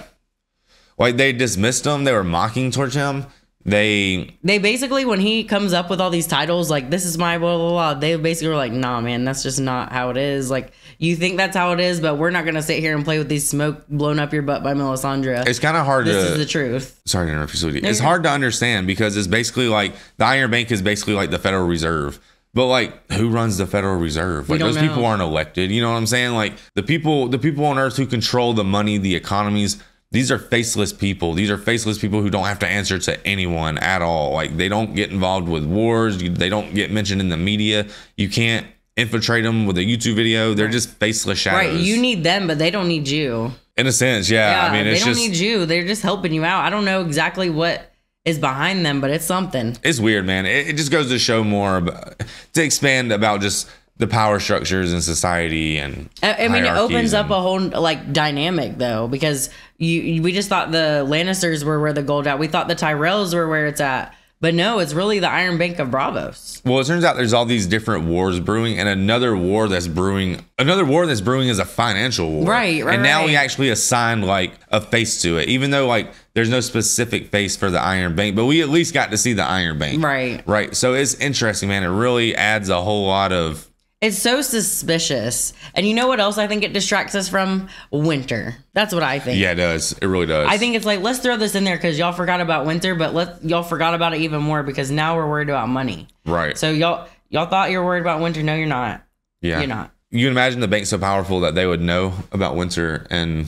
like they dismissed him. They were mocking towards him. They They basically when he comes up with all these titles like this is my blah blah blah, they basically were like, nah man, that's just not how it is. Like you think that's how it is, but we're not gonna sit here and play with these smoke blown up your butt by Melisandre. It's kind of hard This to. is the truth. Sorry to interrupt you, sweetie. It's hard to understand because it's basically like the Iron Bank is basically like the Federal Reserve. But like, who runs the Federal Reserve? Like those people aren't elected. You know what I'm saying? Like the people, the people on Earth who control the money, the economies. These are faceless people. These are faceless people who don't have to answer to anyone at all. Like they don't get involved with wars. They don't get mentioned in the media. You can't infiltrate them with a YouTube video. They're just faceless shadows. Right. You need them, but they don't need you. in a sense, yeah. I mean, they don't just need you. They're just helping you out. I don't know exactly what is behind them, but it's something. it's weird, man. It, it just goes to show more about, to expand about just the power structures in society and. I, I mean, it opens up a whole like dynamic though, because you, you we just thought the Lannisters were where the gold at. We thought the Tyrells were where it's at, but no, it's really the Iron Bank of Braavos. Well, it turns out there's all these different wars brewing, and another war that's brewing. Another war that's brewing is a financial war, Right, right, And now we actually assign like a face to it, even though like there's no specific face for the Iron Bank, but we at least got to see the Iron Bank, Right. Right. So it's interesting, man. It really adds a whole lot of. It's so suspicious, and you know what else I think it distracts us from? Winter. That's what I think. Yeah, it does. It really does. I think it's like let's throw this in there because y'all forgot about winter, but let y'all forgot about it even more because now we're worried about money. right. So y'all y'all thought you were worried about winter. No, you're not. yeah, you're not. You can imagine the bank's so powerful that they would know about winter, and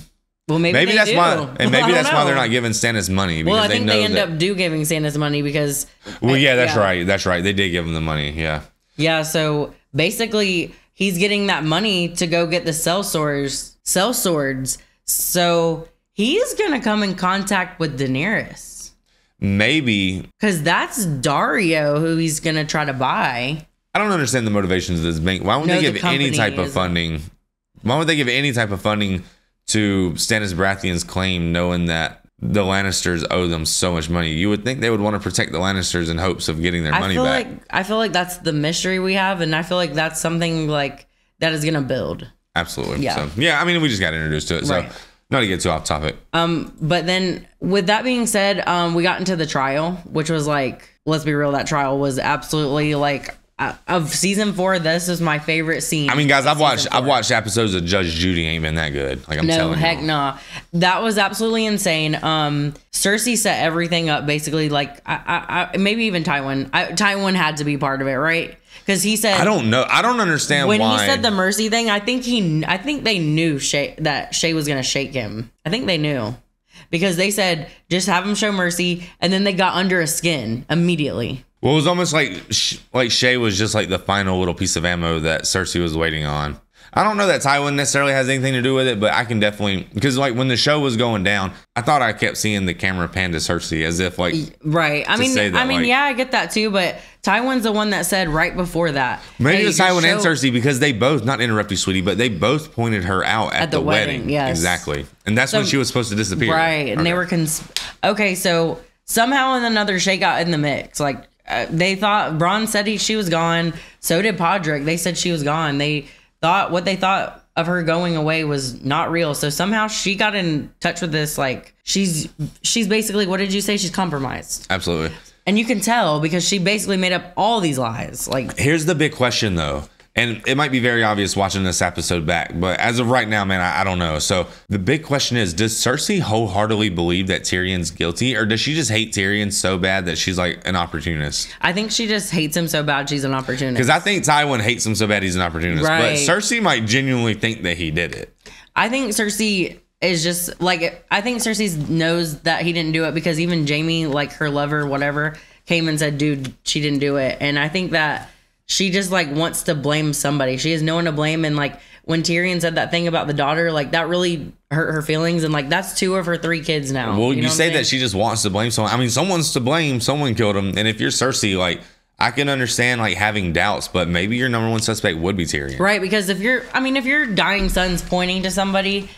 Well, maybe, they that's do. why, and maybe that's why they're not giving Stannis money because Well, I they think know they end that. up do giving Stannis money because well, yeah, that's yeah. right. That's right. They did give him the money. Yeah. yeah. So basically, he's getting that money to go get the sellswords, cell swords. So he's gonna come in contact with Daenerys Maybe because that's Daario who he's gonna try to buy. I don't understand the motivations of this bank. Why would No, they the give any type of funding? Why would they give any type of funding to Stannis Baratheon's claim, knowing that the Lannisters owe them so much money? You would think they would want to protect the Lannisters in hopes of getting their I money feel back. like I feel like that's the mystery we have, and I feel like that's something like that is gonna build. Absolutely. Yeah. So yeah, I mean, we just got introduced to it. So Right. not to get too off topic. Um, but then with that being said, um, we got into the trial, which was like, let's be real, that trial was absolutely like uh, of season four. This is my favorite scene. I mean, guys, I've watched season I've watched episodes of Judge Judy. Ain't been that good. Like I'm no, telling heck you. no. Heck nah, that was absolutely insane. Um, Cersei set everything up basically like I, I, I maybe even Tywin. I, Tywin had to be part of it, right? Because he said I don't know. I don't understand when why. he said the mercy thing. I think he, I think they knew Shae that Shae was gonna shake him. I think they knew because they said just have him show mercy, and then they got under his skin immediately. Well, it was almost like like Shae was just like the final little piece of ammo that Cersei was waiting on. I don't know that Tywin necessarily has anything to do with it, but I can definitely because like when the show was going down, I thought I kept seeing the camera pan to Cersei as if like Right. I mean, that, I mean, like- yeah, I get that too. But Tywin's the one that said right before that. maybe "Hey, it was just Tywin and Cersei because they both not interrupt you, sweetie, but they both pointed her out at, At the the, wedding, wedding. yes. exactly, and that's when she was supposed to disappear. Right, and they were cons- okay. So somehow and another, Shae got in the mix. Like uh, they thought, Bronn said he, she was gone. So did Podrick. They said she was gone. They thought what they thought of her going away was not real. So somehow she got in touch with this. Like she's she's basically what did you say? She's compromised, absolutely. and you can tell because she basically made up all these lies. Like Here's the big question though. And it might be very obvious watching this episode back, but as of right now, man, I, I don't know. So the big question is Does Cersei wholeheartedly believe that Tyrion's guilty, or does she just hate Tyrion so bad that she's like an opportunist? I think she just hates him so bad she's an opportunist. Because I think Tywin hates him so bad he's an opportunist. Right. But Cersei might genuinely think that he did it. I think Cersei is just like I think Cersei knows that he didn't do it because even Jaime, like her lover, whatever, came and said, "Dude, she didn't do it." And I think that she just like wants to blame somebody. She has no one to blame, and like when Tyrion said that thing about the daughter, like that really hurt her feelings, and like that's two of her three kids now. well, you, know I'm say that she just wants to blame someone. I mean, someone's to blame. Someone killed him. And if you're Cersei, like, I can understand like having doubts, but maybe your number one suspect would be Tyrion. Right, because if you're, I mean, if your dying son's pointing to somebody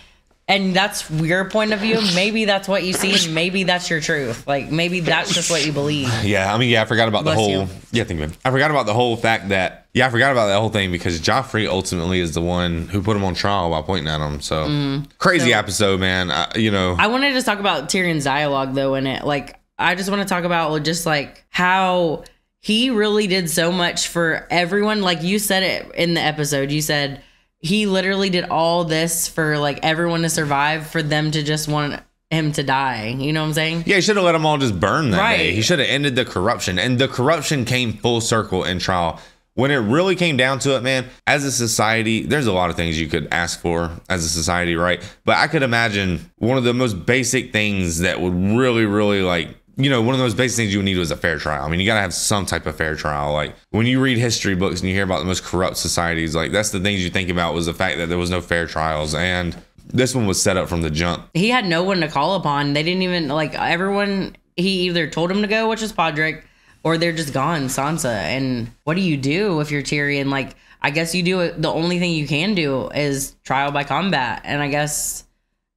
and that's your point of view, maybe that's what you see and maybe that's your truth. Like, maybe that's just what you believe. Yeah, I mean, yeah, I forgot about the whole. you. Yeah, thank you. man. I forgot about the whole fact that. Yeah, I forgot about that whole thing because Joffrey ultimately is the one who put him on trial by pointing at him. So Mhm. crazy So- episode, man. I, you know, I wanted to talk about Tyrion's dialogue though in it. Like, I just want to talk about just like how he really did so much for everyone. Like you said it in the episode, you said he literally did all this for like everyone to survive, for them to just want him to die. You know what I'm saying? yeah, he should have let them all just burn that Right. day. He should have ended the corruption, and the corruption came full circle in trial. When it really came down to it, man, as a society, there's a lot of things you could ask for as a society, right? But I could imagine one of the most basic things that would really, really like you know, one of those basic things you would need was a fair trial. I mean, you got to have some type of fair trial. Like when you read history books and you hear about the most corrupt societies, like that's the things you think about was the fact that there was no fair trials. And this one was set up from the jump. he had no one to call upon. They didn't even like everyone. He either told him to go, which is Podrick, or they're just gone, Sansa. And what do you do if you're Tyrion? Like, I guess you do it. The only thing you can do is trial by combat. And I guess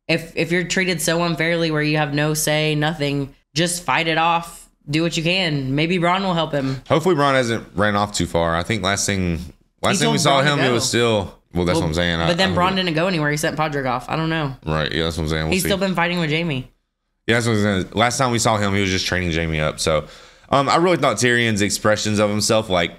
if if you're treated so unfairly, where you have no say, nothing, just fight it off. Do what you can. Maybe Bronn will help him. Hopefully, Bronn hasn't ran off too far. I think last thing, last thing we told saw to him, it go. was still. Well, that's what I'm saying. I- But then I- Bronn didn't go anywhere. He sent Podrick off. I don't know. Right. Yeah, that's what I'm saying. We'll He's see. still been fighting with Jaime. Yeah, that's what I was. Last time we saw him, he was just training Jaime up. So, um, I really thought Tyrion's expressions of himself, like,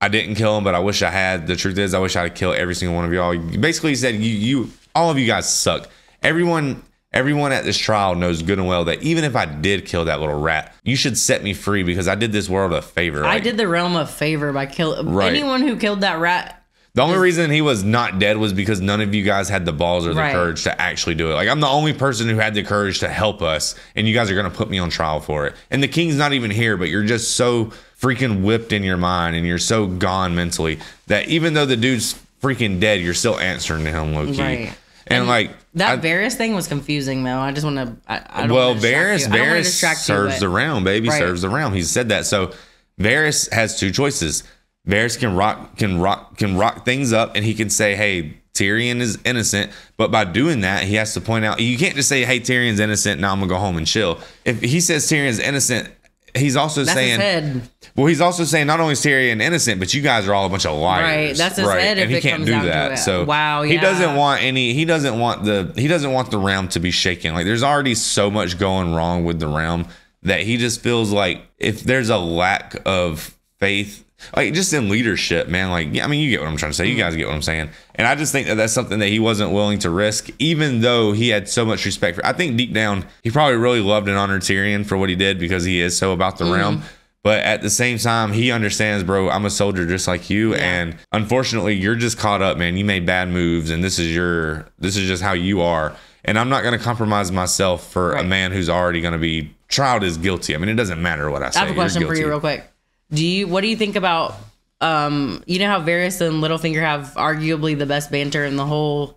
I didn't kill him, but I wish I had. The truth is, I wish I had killed every single one of y'all. Basically, he said, you, you, all of you guys suck. Everyone, everyone at this trial knows good and well that even if I did kill that little rat, you should set me free because I did this world a favor. I did the realm a favor by killing Right. anyone who killed that rat. The only reason he was not dead was because none of you guys had the balls or the Right. courage to actually do it. Like I'm the only person who had the courage to help us, and you guys are gonna put me on trial for it. And the king's not even here, but you're just so freaking whipped in your mind and you're so gone mentally that even though the dude's freaking dead, you're still answering to him, Loki. Right. And, like That Varys thing was confusing though. I just want to. I, I don't well, Varys, you. I Varys you, serves but- the realm, baby. Right. Serves the realm. He said that. So Varys has two choices. Varys can rock, can rock, can rock things up, and he can say, "Hey, Tyrion is innocent." But by doing that, he has to point out you can't just say, "Hey, Tyrion's innocent." Now I'm gonna go home and chill. If he says Tyrion's innocent, he's also That's saying, head. well, he's also saying not only is Tyrion innocent, but you guys are all a bunch of liars. Right, that's his head if and he it can't comes do that. So Wow, he doesn't want any. He doesn't want the. He doesn't want the realm to be shaken. Like there's already so much going wrong with the realm that he just feels like if there's a lack of faith. Like just in leadership, man. Like, yeah, I mean, you get what I'm trying to say. You guys get what I'm saying. And I just think that that's something that he wasn't willing to risk, even though he had so much respect for. I think deep down, he probably really loved and honored Tyrion for what he did because he is so about the Mhm. realm. But at the same time, he understands, bro, I'm a soldier just like you. And unfortunately, you're just caught up, man. You made bad moves and this is your this is just how you are. And I'm not gonna compromise myself for a man who's already gonna be tried as guilty. I mean, it doesn't matter what I say. I have a question for you, real quick. Do you? What do you think about? Um, you know how Varys and Littlefinger have arguably the best banter in the whole,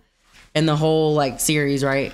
in the whole like series, right?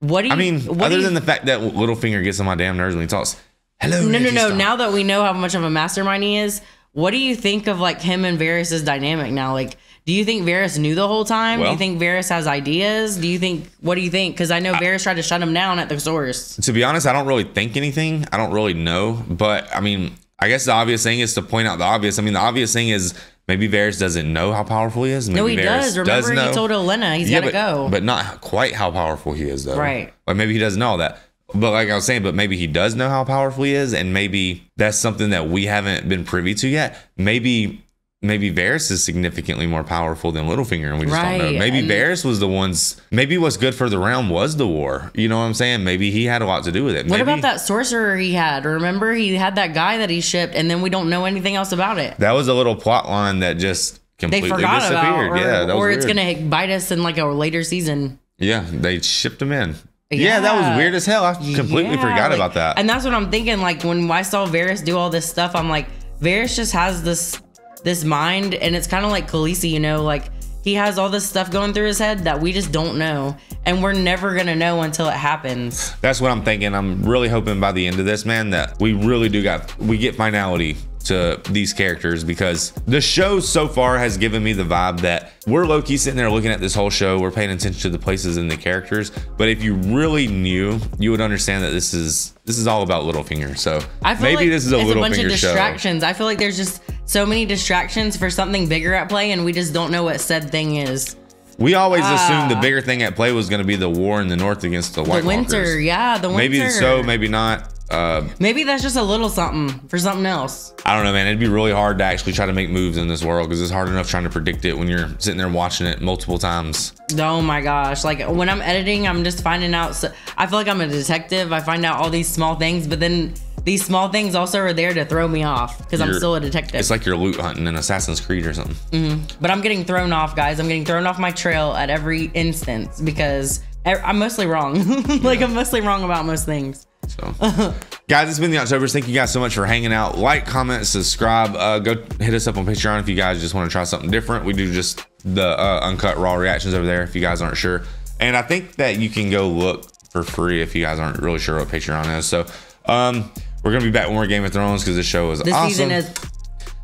What do you? I mean, other you- than the fact that Littlefinger gets on my damn nerves when he talks. Hello. no, no, no. Stark." Now that we know how much of a mastermind he is, what do you think of like him and Varys' dynamic now? Like, do you think Varys knew the whole time? do you think Varys has ideas? Do you think? What do you think? Because I know Varys tried to shut him down at the source. To be honest, I don't really think anything. I don't really know. But I mean, I guess the obvious thing is to point out the obvious. I mean, the obvious thing is maybe Varys doesn't know how powerful he is. Maybe No, he Varys does. Remember, he know. told Olenna he's Yeah, gotta go. But not quite how powerful he is, though. Right. Like maybe he doesn't know all that. But like I was saying, but maybe he does know how powerful he is, and maybe that's something that we haven't been privy to yet. Maybe maybe Varys is significantly more powerful than Littlefinger, and we just don't know. Right, Maybe and- Varys was the ones. Maybe what's good for the realm was the war. You know what I'm saying? Maybe he had a lot to do with it. What Maybe about that sorcerer he had? Remember, he had that guy that he shipped, and then we don't know anything else about it. That was a little plot line that just They completely forgot about, disappeared. or, yeah, that was or it's weird. gonna bite us in like a later season. Yeah, they shipped him in. Yeah, that was weird as hell. I completely Yeah, forgot like- about that. And that's what I'm thinking. Like when I saw Varys do all this stuff, I'm like, Varys just has this this mind, and it's kind of like Khaleesi, you know, like he has all this stuff going through his head that we just don't know, and we're never gonna know until it happens. That's what I'm thinking. I'm really hoping by the end of this, man, that we really do got we get finality to these characters because the show so far has given me the vibe that we're low key sitting there looking at this whole show. We're paying attention to the places and the characters. But if you really knew, you would understand that this is this is all about Littlefinger. So I feel maybe like this is a it's a bunch of Littlefinger show. distractions. I feel like there's just so many distractions for something bigger at play, and we just don't know what said thing is. We always ah. assumed the bigger thing at play was going to be the war in the north against the White the winter, Walkers. yeah, the winter. Maybe so, maybe not. Uh, Maybe that's just a little something for something else. I don't know, man. It'd be really hard to actually try to make moves in this world because it's hard enough trying to predict it when you're sitting there watching it multiple times. Oh my gosh. Like when I'm editing, I'm just finding out. So, I feel like I'm a detective. I find out all these small things, but then these small things also are there to throw me off because I'm still a detective. It's like you're loot hunting in Assassin's Creed or something. hmm But I'm getting thrown off, guys. I'm getting thrown off my trail at every instance because I'm mostly wrong. like I'm mostly wrong about most things. So, guys, it's been the October's. Thank you guys so much for hanging out. Like, comment, subscribe. Uh, go hit us up on Patreon if you guys just want to try something different. We do just the uh, uncut raw reactions over there if you guys aren't sure. And I think that you can go look for free if you guys aren't really sure what Patreon is. So, um, we're gonna be back with more Game of Thrones because this show is This awesome. season is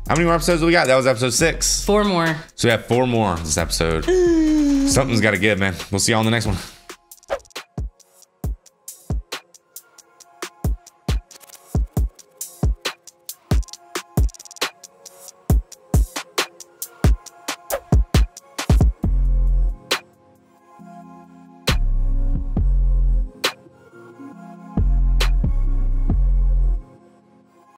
How many more episodes do we got? That was episode six. four more. So we have four more this episode. Something's got to give, man. We'll see y'all on the next one.